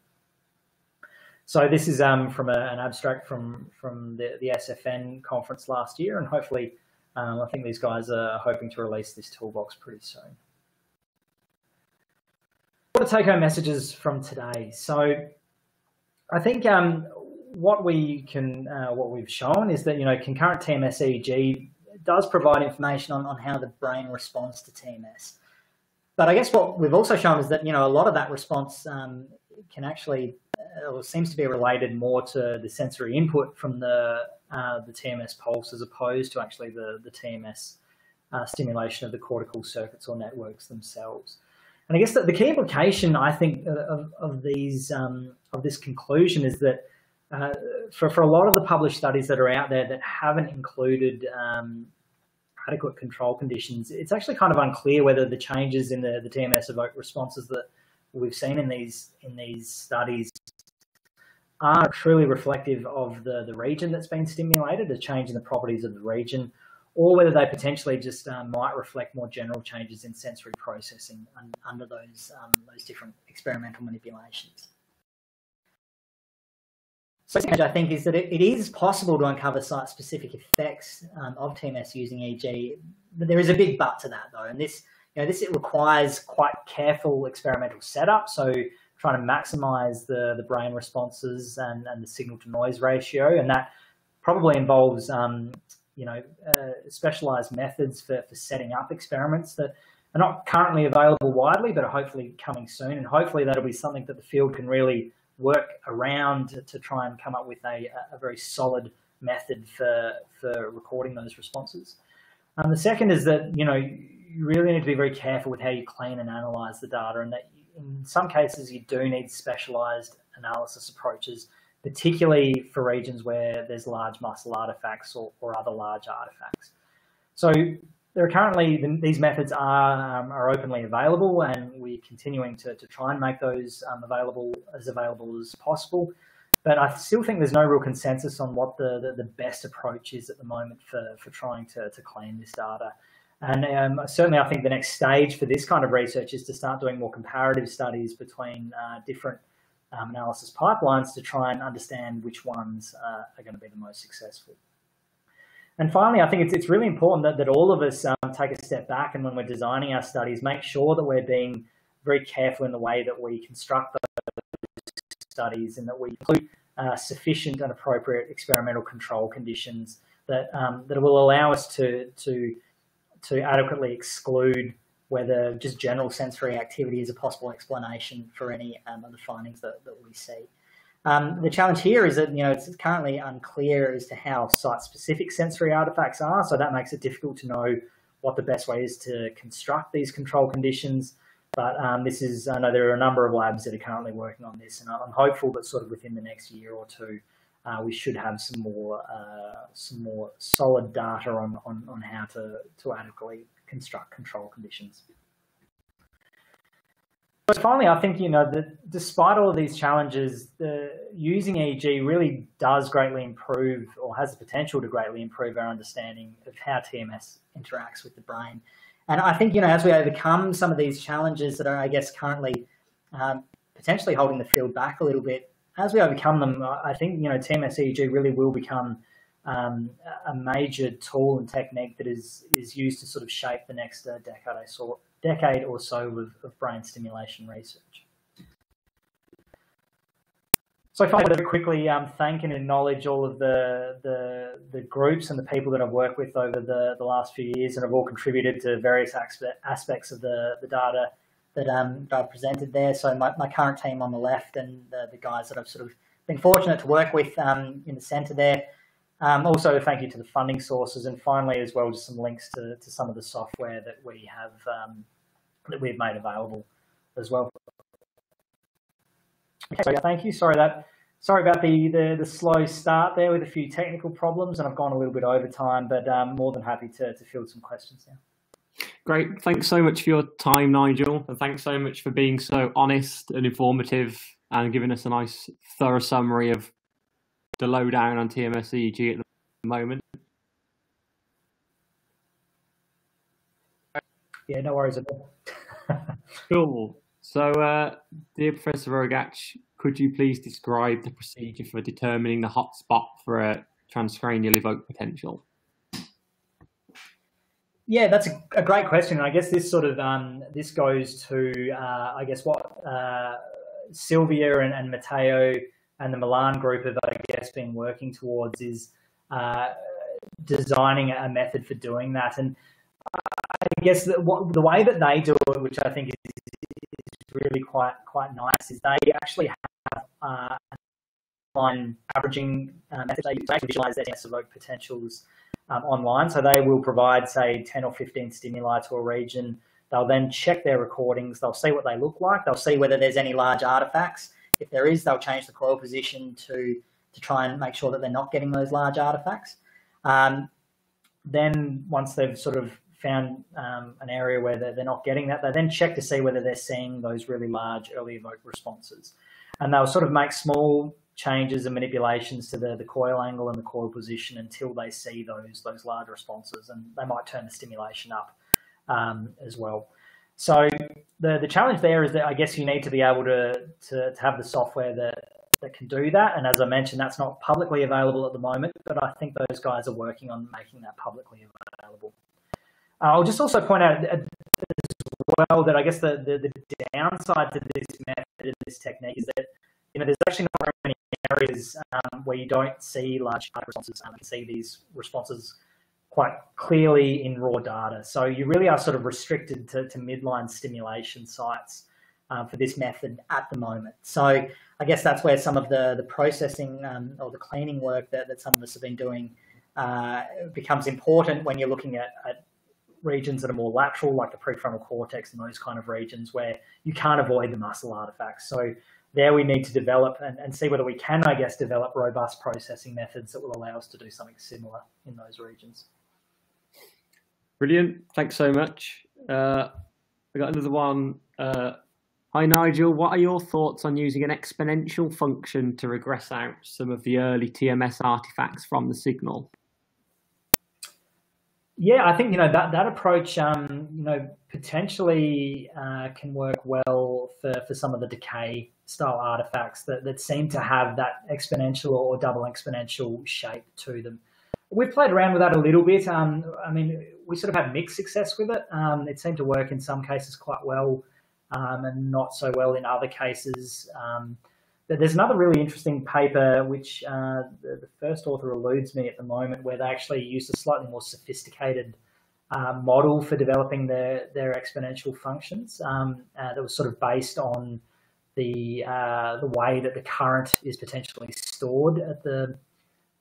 So this is um, from a, an abstract from from the, the SFN conference last year, and hopefully, um, I think these guys are hoping to release this toolbox pretty soon. What are take-home messages from today? So, I think um, what we can, uh, what we've shown is that you know concurrent TMS EEG does provide information on, on how the brain responds to TMS. But I guess what we've also shown is that you know a lot of that response um, can actually uh, or seems to be related more to the sensory input from the uh, the TMS pulse as opposed to actually the the TMS uh, stimulation of the cortical circuits or networks themselves. And I guess that the key implication I think of, of these um, of this conclusion is that uh, for for a lot of the published studies that are out there that haven't included um, adequate control conditions, it's actually kind of unclear whether the changes in the, the TMS evoke responses that we've seen in these in these studies are truly reflective of the, the region that's been stimulated, a change in the properties of the region, or whether they potentially just um, might reflect more general changes in sensory processing under those um, those different experimental manipulations. So I think is that it, it is possible to uncover site-specific effects um, of TMS using EEG, but there is a big but to that though, and this you know this it requires quite careful experimental setup. So trying to maximize the the brain responses and, and the signal to noise ratio, and that probably involves um, you know uh, specialized methods for, for setting up experiments that are not currently available widely, but are hopefully coming soon, and hopefully that'll be something that the field can really work around to, try and come up with a, a very solid method for, for recording those responses. Um, the second is that, you know, you really need to be very careful with how you clean and analyze the data and that in some cases you do need specialized analysis approaches, particularly for regions where there's large muscle artifacts or, or other large artifacts. So there are currently, these methods are, um, are openly available and we're continuing to, to try and make those um, available as available as possible. But I still think there's no real consensus on what the, the, the best approach is at the moment for, for trying to, to clean this data. And um, certainly I think the next stage for this kind of research is to start doing more comparative studies between uh, different um, analysis pipelines to try and understand which ones uh, are going to be the most successful. And finally, I think it's, it's really important that, that all of us um, take a step back and when we're designing our studies, make sure that we're being very careful in the way that we construct those studies and that we include uh, sufficient and appropriate experimental control conditions that, um, that will allow us to, to, to adequately exclude whether just general sensory activity is a possible explanation for any um, of the findings that, that we see. Um, the challenge here is that you know it's currently unclear as to how site-specific sensory artifacts are, so that makes it difficult to know what the best way is to construct these control conditions. But um, this is, I know there are a number of labs that are currently working on this, and I'm hopeful that sort of within the next year or two, uh, we should have some more uh, some more solid data on, on, on how to, to adequately construct control conditions. But finally, I think, you know, that despite all of these challenges, the, using EEG really does greatly improve or has the potential to greatly improve our understanding of how TMS interacts with the brain. And I think, you know, as we overcome some of these challenges that are, I guess, currently um, potentially holding the field back a little bit, as we overcome them, I think, you know, TMS EEG really will become um, a major tool and technique that is, is used to sort of shape the next uh, decade, I saw, decade or so of, of brain stimulation research. So finally, very quickly um, thank and acknowledge all of the, the, the groups and the people that I've worked with over the, the last few years and have all contributed to various aspects of the, the data that, um, that I've presented there. So my, my current team on the left and the, the guys that I've sort of been fortunate to work with um, in the centre there. Um, also, thank you to the funding sources, and finally, as well, just some links to, to some of the software that we have um, that we've made available as well. Okay, so thank you. Sorry that sorry about the, the, the slow start there with a few technical problems, and I've gone a little bit over time, but um, more than happy to, to field some questions now. Great. Thanks so much for your time, Nigel, and thanks so much for being so honest and informative and giving us a nice, thorough summary of the lowdown on TMS EEG at the moment. Yeah, no worries at all. cool. So, uh, dear Professor Rogasch, could you please describe the procedure for determining the hotspot for a transcranial evoked potential? Yeah, that's a, a, great question. I guess this sort of um, this goes to uh, I guess what uh, Sylvia and, and Matteo and the Milan group have I guess been working towards is uh, designing a method for doing that. And I guess the, what, the way that they do it, which I think is, is really quite quite nice, is they actually have uh, online averaging uh, method they visualize their evoked potentials um, online. So they will provide, say, 10 or 15 stimuli to a region. They'll then check their recordings. They'll see what they look like. They'll see whether there's any large artifacts. If there is, they'll change the coil position to, to try and make sure that they're not getting those large artifacts. Um, then once they've sort of found um, an area where they're, they're not getting that, they then check to see whether they're seeing those really large early evoked responses. And they'll sort of make small changes and manipulations to the, the coil angle and the coil position until they see those those large responses, and they might turn the stimulation up um, as well. So the the challenge there is that I guess you need to be able to, to, to have the software that that can do that. And as I mentioned, that's not publicly available at the moment, but I think those guys are working on making that publicly available. Uh, I'll just also point out as well that I guess the, the, the downside to this method, this technique, is that you know there's actually not very many areas um, where you don't see large responses. Um, you can see these responses quite clearly in raw data. So you really are sort of restricted to, to midline stimulation sites uh, for this method at the moment. So I guess that's where some of the, the processing um, or the cleaning work that, that some of us have been doing uh, becomes important when you're looking at, at regions that are more lateral, like the prefrontal cortex and those kind of regions where you can't avoid the muscle artifacts. So there we need to develop and, and see whether we can, I guess, develop robust processing methods that will allow us to do something similar in those regions. Brilliant. Thanks so much. Uh, I got another one. Uh, hi, Nigel. What are your thoughts on using an exponential function to regress out some of the early TMS artifacts from the signal? Yeah, I think you know that that approach, um, you know, potentially uh, can work well for, for some of the decay style artifacts that, that seem to have that exponential or double exponential shape to them. We've played around with that a little bit. Um, I mean, we sort of had mixed success with it. Um, it seemed to work in some cases quite well, um, and not so well in other cases. There's another really interesting paper which uh, the, the, first author eludes me at the moment, where they actually used a slightly more sophisticated uh, model for developing their their exponential functions. Um, uh, that was sort of based on the uh, the way that the current is potentially stored at the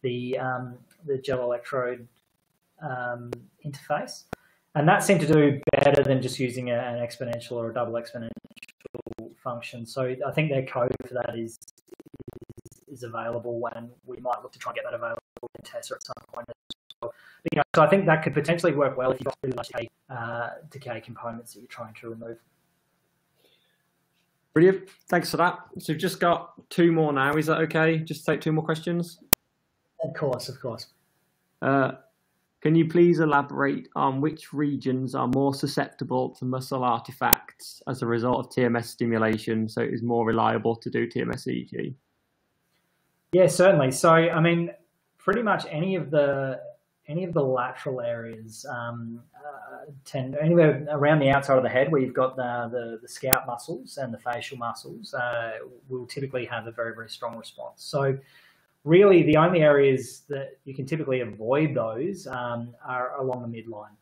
the um, the gel electrode um, interface, and that seemed to do better than just using an exponential or a double exponential function. So I think their code for that is is, is available, and we might look to try and get that available in TESA at some point as well. But, you know, so I think that could potentially work well if you've got really large decay, uh, decay components that you're trying to remove. Brilliant. Thanks for that. So we've just got two more now. Is that okay? Just take two more questions? Of course, of course. Uh, can you please elaborate on which regions are more susceptible to muscle artifacts as a result of TMS stimulation so it is more reliable to do TMS EEG? Yeah, certainly. So, I mean, pretty much any of the any of the lateral areas, um, uh, tend anywhere around the outside of the head where you've got the the, the scalp muscles and the facial muscles, uh, will typically have a very very strong response. So really the only areas that you can typically avoid those um, are along the midline.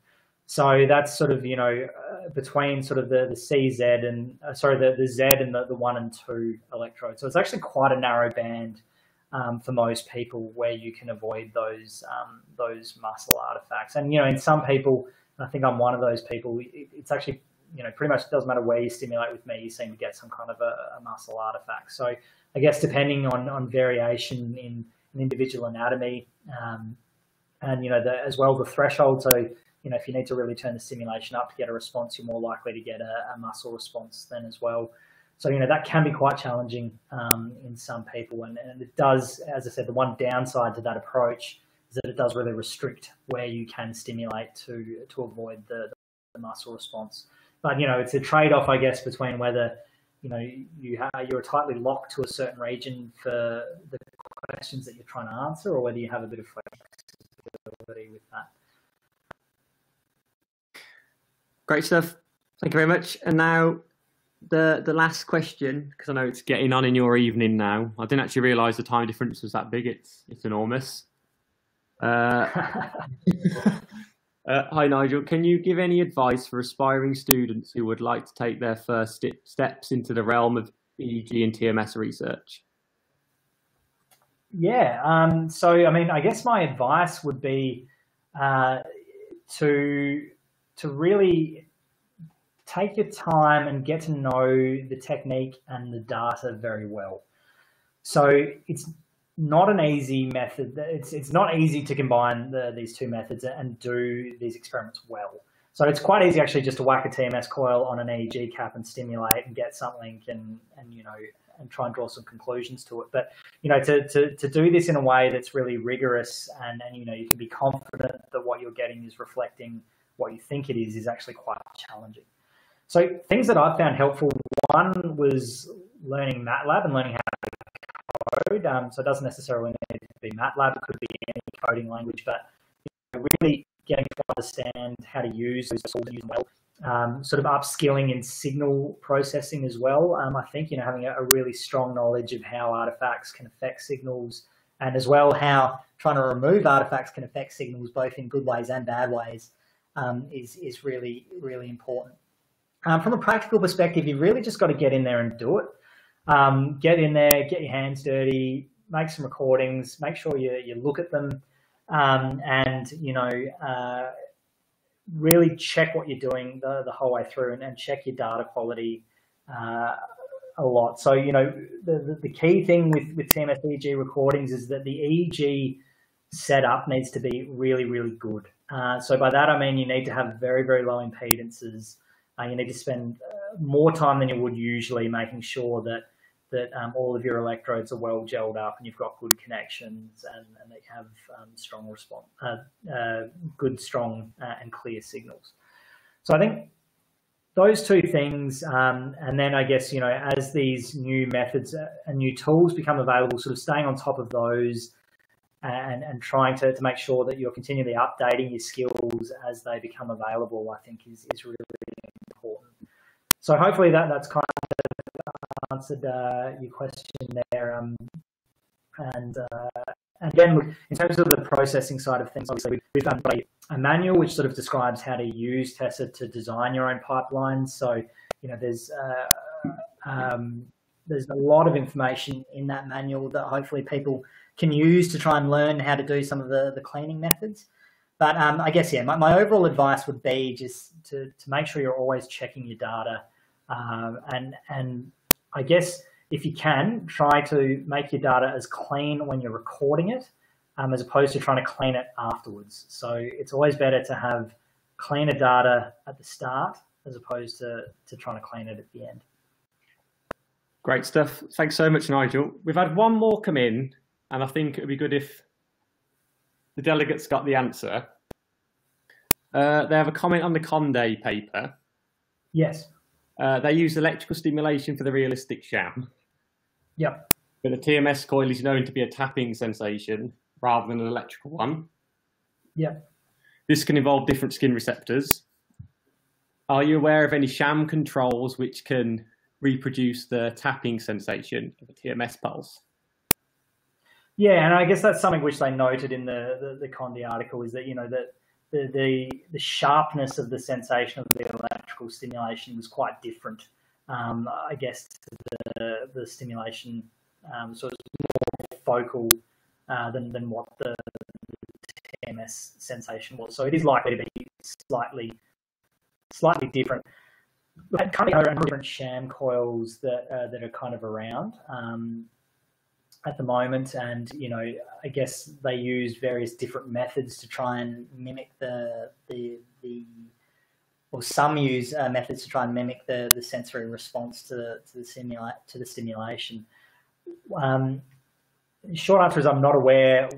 So that's sort of, you know, uh, between sort of the, the CZ and, uh, sorry, the, the Z and the, the one and two electrodes. So it's actually quite a narrow band um, for most people where you can avoid those, um, those muscle artifacts. And, you know, in some people, I think I'm one of those people, it, it's actually, you know, pretty much doesn't matter where you stimulate with me, you seem to get some kind of a, a muscle artifact. So I guess depending on, on variation in, in individual anatomy, um, and, you know, the, as well the threshold. So, you know, if you need to really turn the stimulation up to get a response, you're more likely to get a, a muscle response then as well. So, you know, that can be quite challenging um, in some people. And, and it does, as I said, the one downside to that approach is that it does really restrict where you can stimulate to, to avoid the, the muscle response. But, you know, it's a trade off, I guess, between whether, you know, you have, you're tightly locked to a certain region for the questions that you're trying to answer or whether you have a bit of flexibility with that. Great stuff. Thank you very much. And now the the last question, because I know it's getting on in your evening now. I didn't actually realise the time difference was that big. It's it's enormous. Uh, uh, hi Nigel, can you give any advice for aspiring students who would like to take their first st steps into the realm of EEG and TMS research? Yeah. Um, so I mean, I guess my advice would be uh, to to really take your time and get to know the technique and the data very well. So it's not an easy method. It's it's not easy to combine the, these two methods and do these experiments well. So it's quite easy actually just to whack a TMS coil on an EEG cap and stimulate and get something and and you know and try and draw some conclusions to it. But you know to to, to do this in a way that's really rigorous and and you know you can be confident that what you're getting is reflecting what you think it is is actually quite challenging. So things that I found helpful, one was learning MATLAB and learning how to code. Um, so it doesn't necessarily need to be MATLAB, it could be any coding language, but you know, really getting to understand how to use those tools and use well. Um, sort of upskilling in signal processing as well. Um, I think you know having a, a, really strong knowledge of how artifacts can affect signals, and as well how trying to remove artifacts can affect signals both in good ways and bad ways um, is is really really important. Um, from a practical perspective, you really just got to get in there and do it. Um, get in there, get your hands dirty, make some recordings, make sure you you look at them, um, and you know. Uh, really check what you're doing the, the whole way through and, and check your data quality uh, a lot. So, you know, the, the, the, key thing with, with TMS EEG recordings is that the EEG setup needs to be really, really good. Uh, so by that I mean you need to have very, very low impedances. Uh, you need to spend uh, more time than you would usually making sure that that um, all of your electrodes are well gelled up and you've got good connections and, and you have um, strong response, uh, uh, good, strong uh, and clear signals. So I think those two things, um, and then I guess, you know, as these new methods and new tools become available, sort of staying on top of those and, and trying to, to make sure that you're continually updating your skills as they become available, I think is, is really important. So hopefully that, that's kind of answered uh, your question there. Um, and, uh, again, in terms of the processing side of things, obviously we've done a, a manual which sort of describes how to use TESA to design your own pipelines. So, you know, there's uh, um, there's a lot of information in that manual that hopefully people can use to try and learn how to do some of the, the cleaning methods. But um, I guess, yeah, my, my overall advice would be just to, to make sure you're always checking your data. Um, and, and I guess if you can, try to make your data as clean when you're recording it um, as opposed to trying to clean it afterwards. So it's always better to have cleaner data at the start as opposed to, to trying to clean it at the end. Great stuff. Thanks so much, Nigel. We've had one more come in and I think it would be good if the delegates got the answer. Uh, they have a comment on the Conde paper. Yes. Uh, they use electrical stimulation for the realistic sham. Yep. But the TMS coil is known to be a tapping sensation rather than an electrical one. Yeah. This can involve different skin receptors. Are you aware of any sham controls which can reproduce the tapping sensation of a TMS pulse? Yeah, and I guess that's something which they noted in the, the, the Conde article is that, you know, that the, the, the sharpness of the sensation of the electrical stimulation was quite different, um, I guess, to the, the stimulation. Um, so it's more focal uh, than, than what the, TMS sensation was. So it is likely to be slightly slightly different. Kind of different sham coils that uh, that are kind of around. Um, at the moment, and you know, I guess they use various different methods to try and mimic the the the, or some use uh, methods to try and mimic the the sensory response to the to the simulate to the stimulation. Um, short answer is I'm not aware.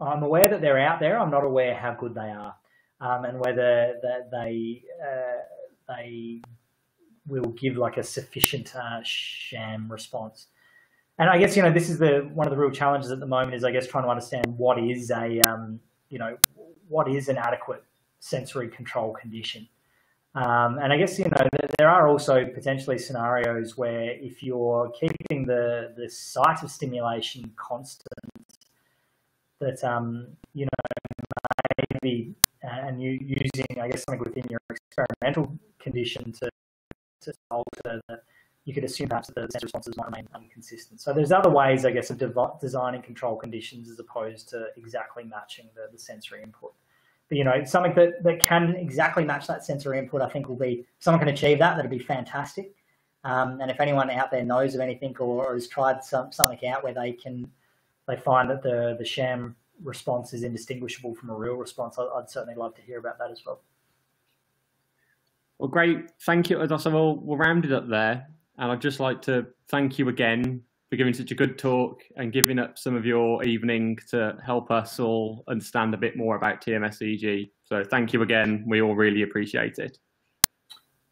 I'm aware that they're out there. I'm not aware how good they are, um, and whether that they uh, they will give like a sufficient uh, sham response and I guess you know this is the one of the real challenges at the moment is I guess trying to understand what is a um, you know what is an adequate sensory control condition. Um, and I guess you know there are also potentially scenarios where if you're keeping the the site of stimulation constant, that um, you know maybe and you using I guess something within your experimental condition to to alter that you could assume perhaps that the sensor responses might remain inconsistent. So there's other ways, I guess, of designing control conditions as opposed to exactly matching the, the sensory input. But, you know, something that, that can exactly match that sensory input, I think will be, if someone can achieve that, that'd be fantastic. Um, and if anyone out there knows of anything or, or has tried some, something out where they can, they find that the, the sham response is indistinguishable from a real response, I'd, I'd certainly love to hear about that as well. Well, great. Thank you, Adosa. We'll, we'll round it up there. And I'd just like to thank you again for giving such a good talk and giving up some of your evening to help us all understand a bit more about TMS-EEG. So thank you again. We all really appreciate it.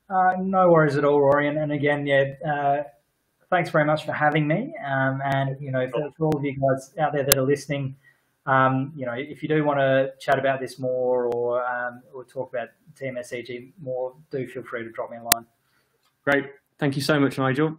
Uh, no worries at all, Rory. And, and again, yeah, uh, thanks very much for having me. Um, and, you know, for, for, all of you guys out there that are listening, um, you know, if you do want to chat about this more or, um, or talk about TMS-EEG more, do feel free to drop me a line. Great. Thank you so much, Nigel.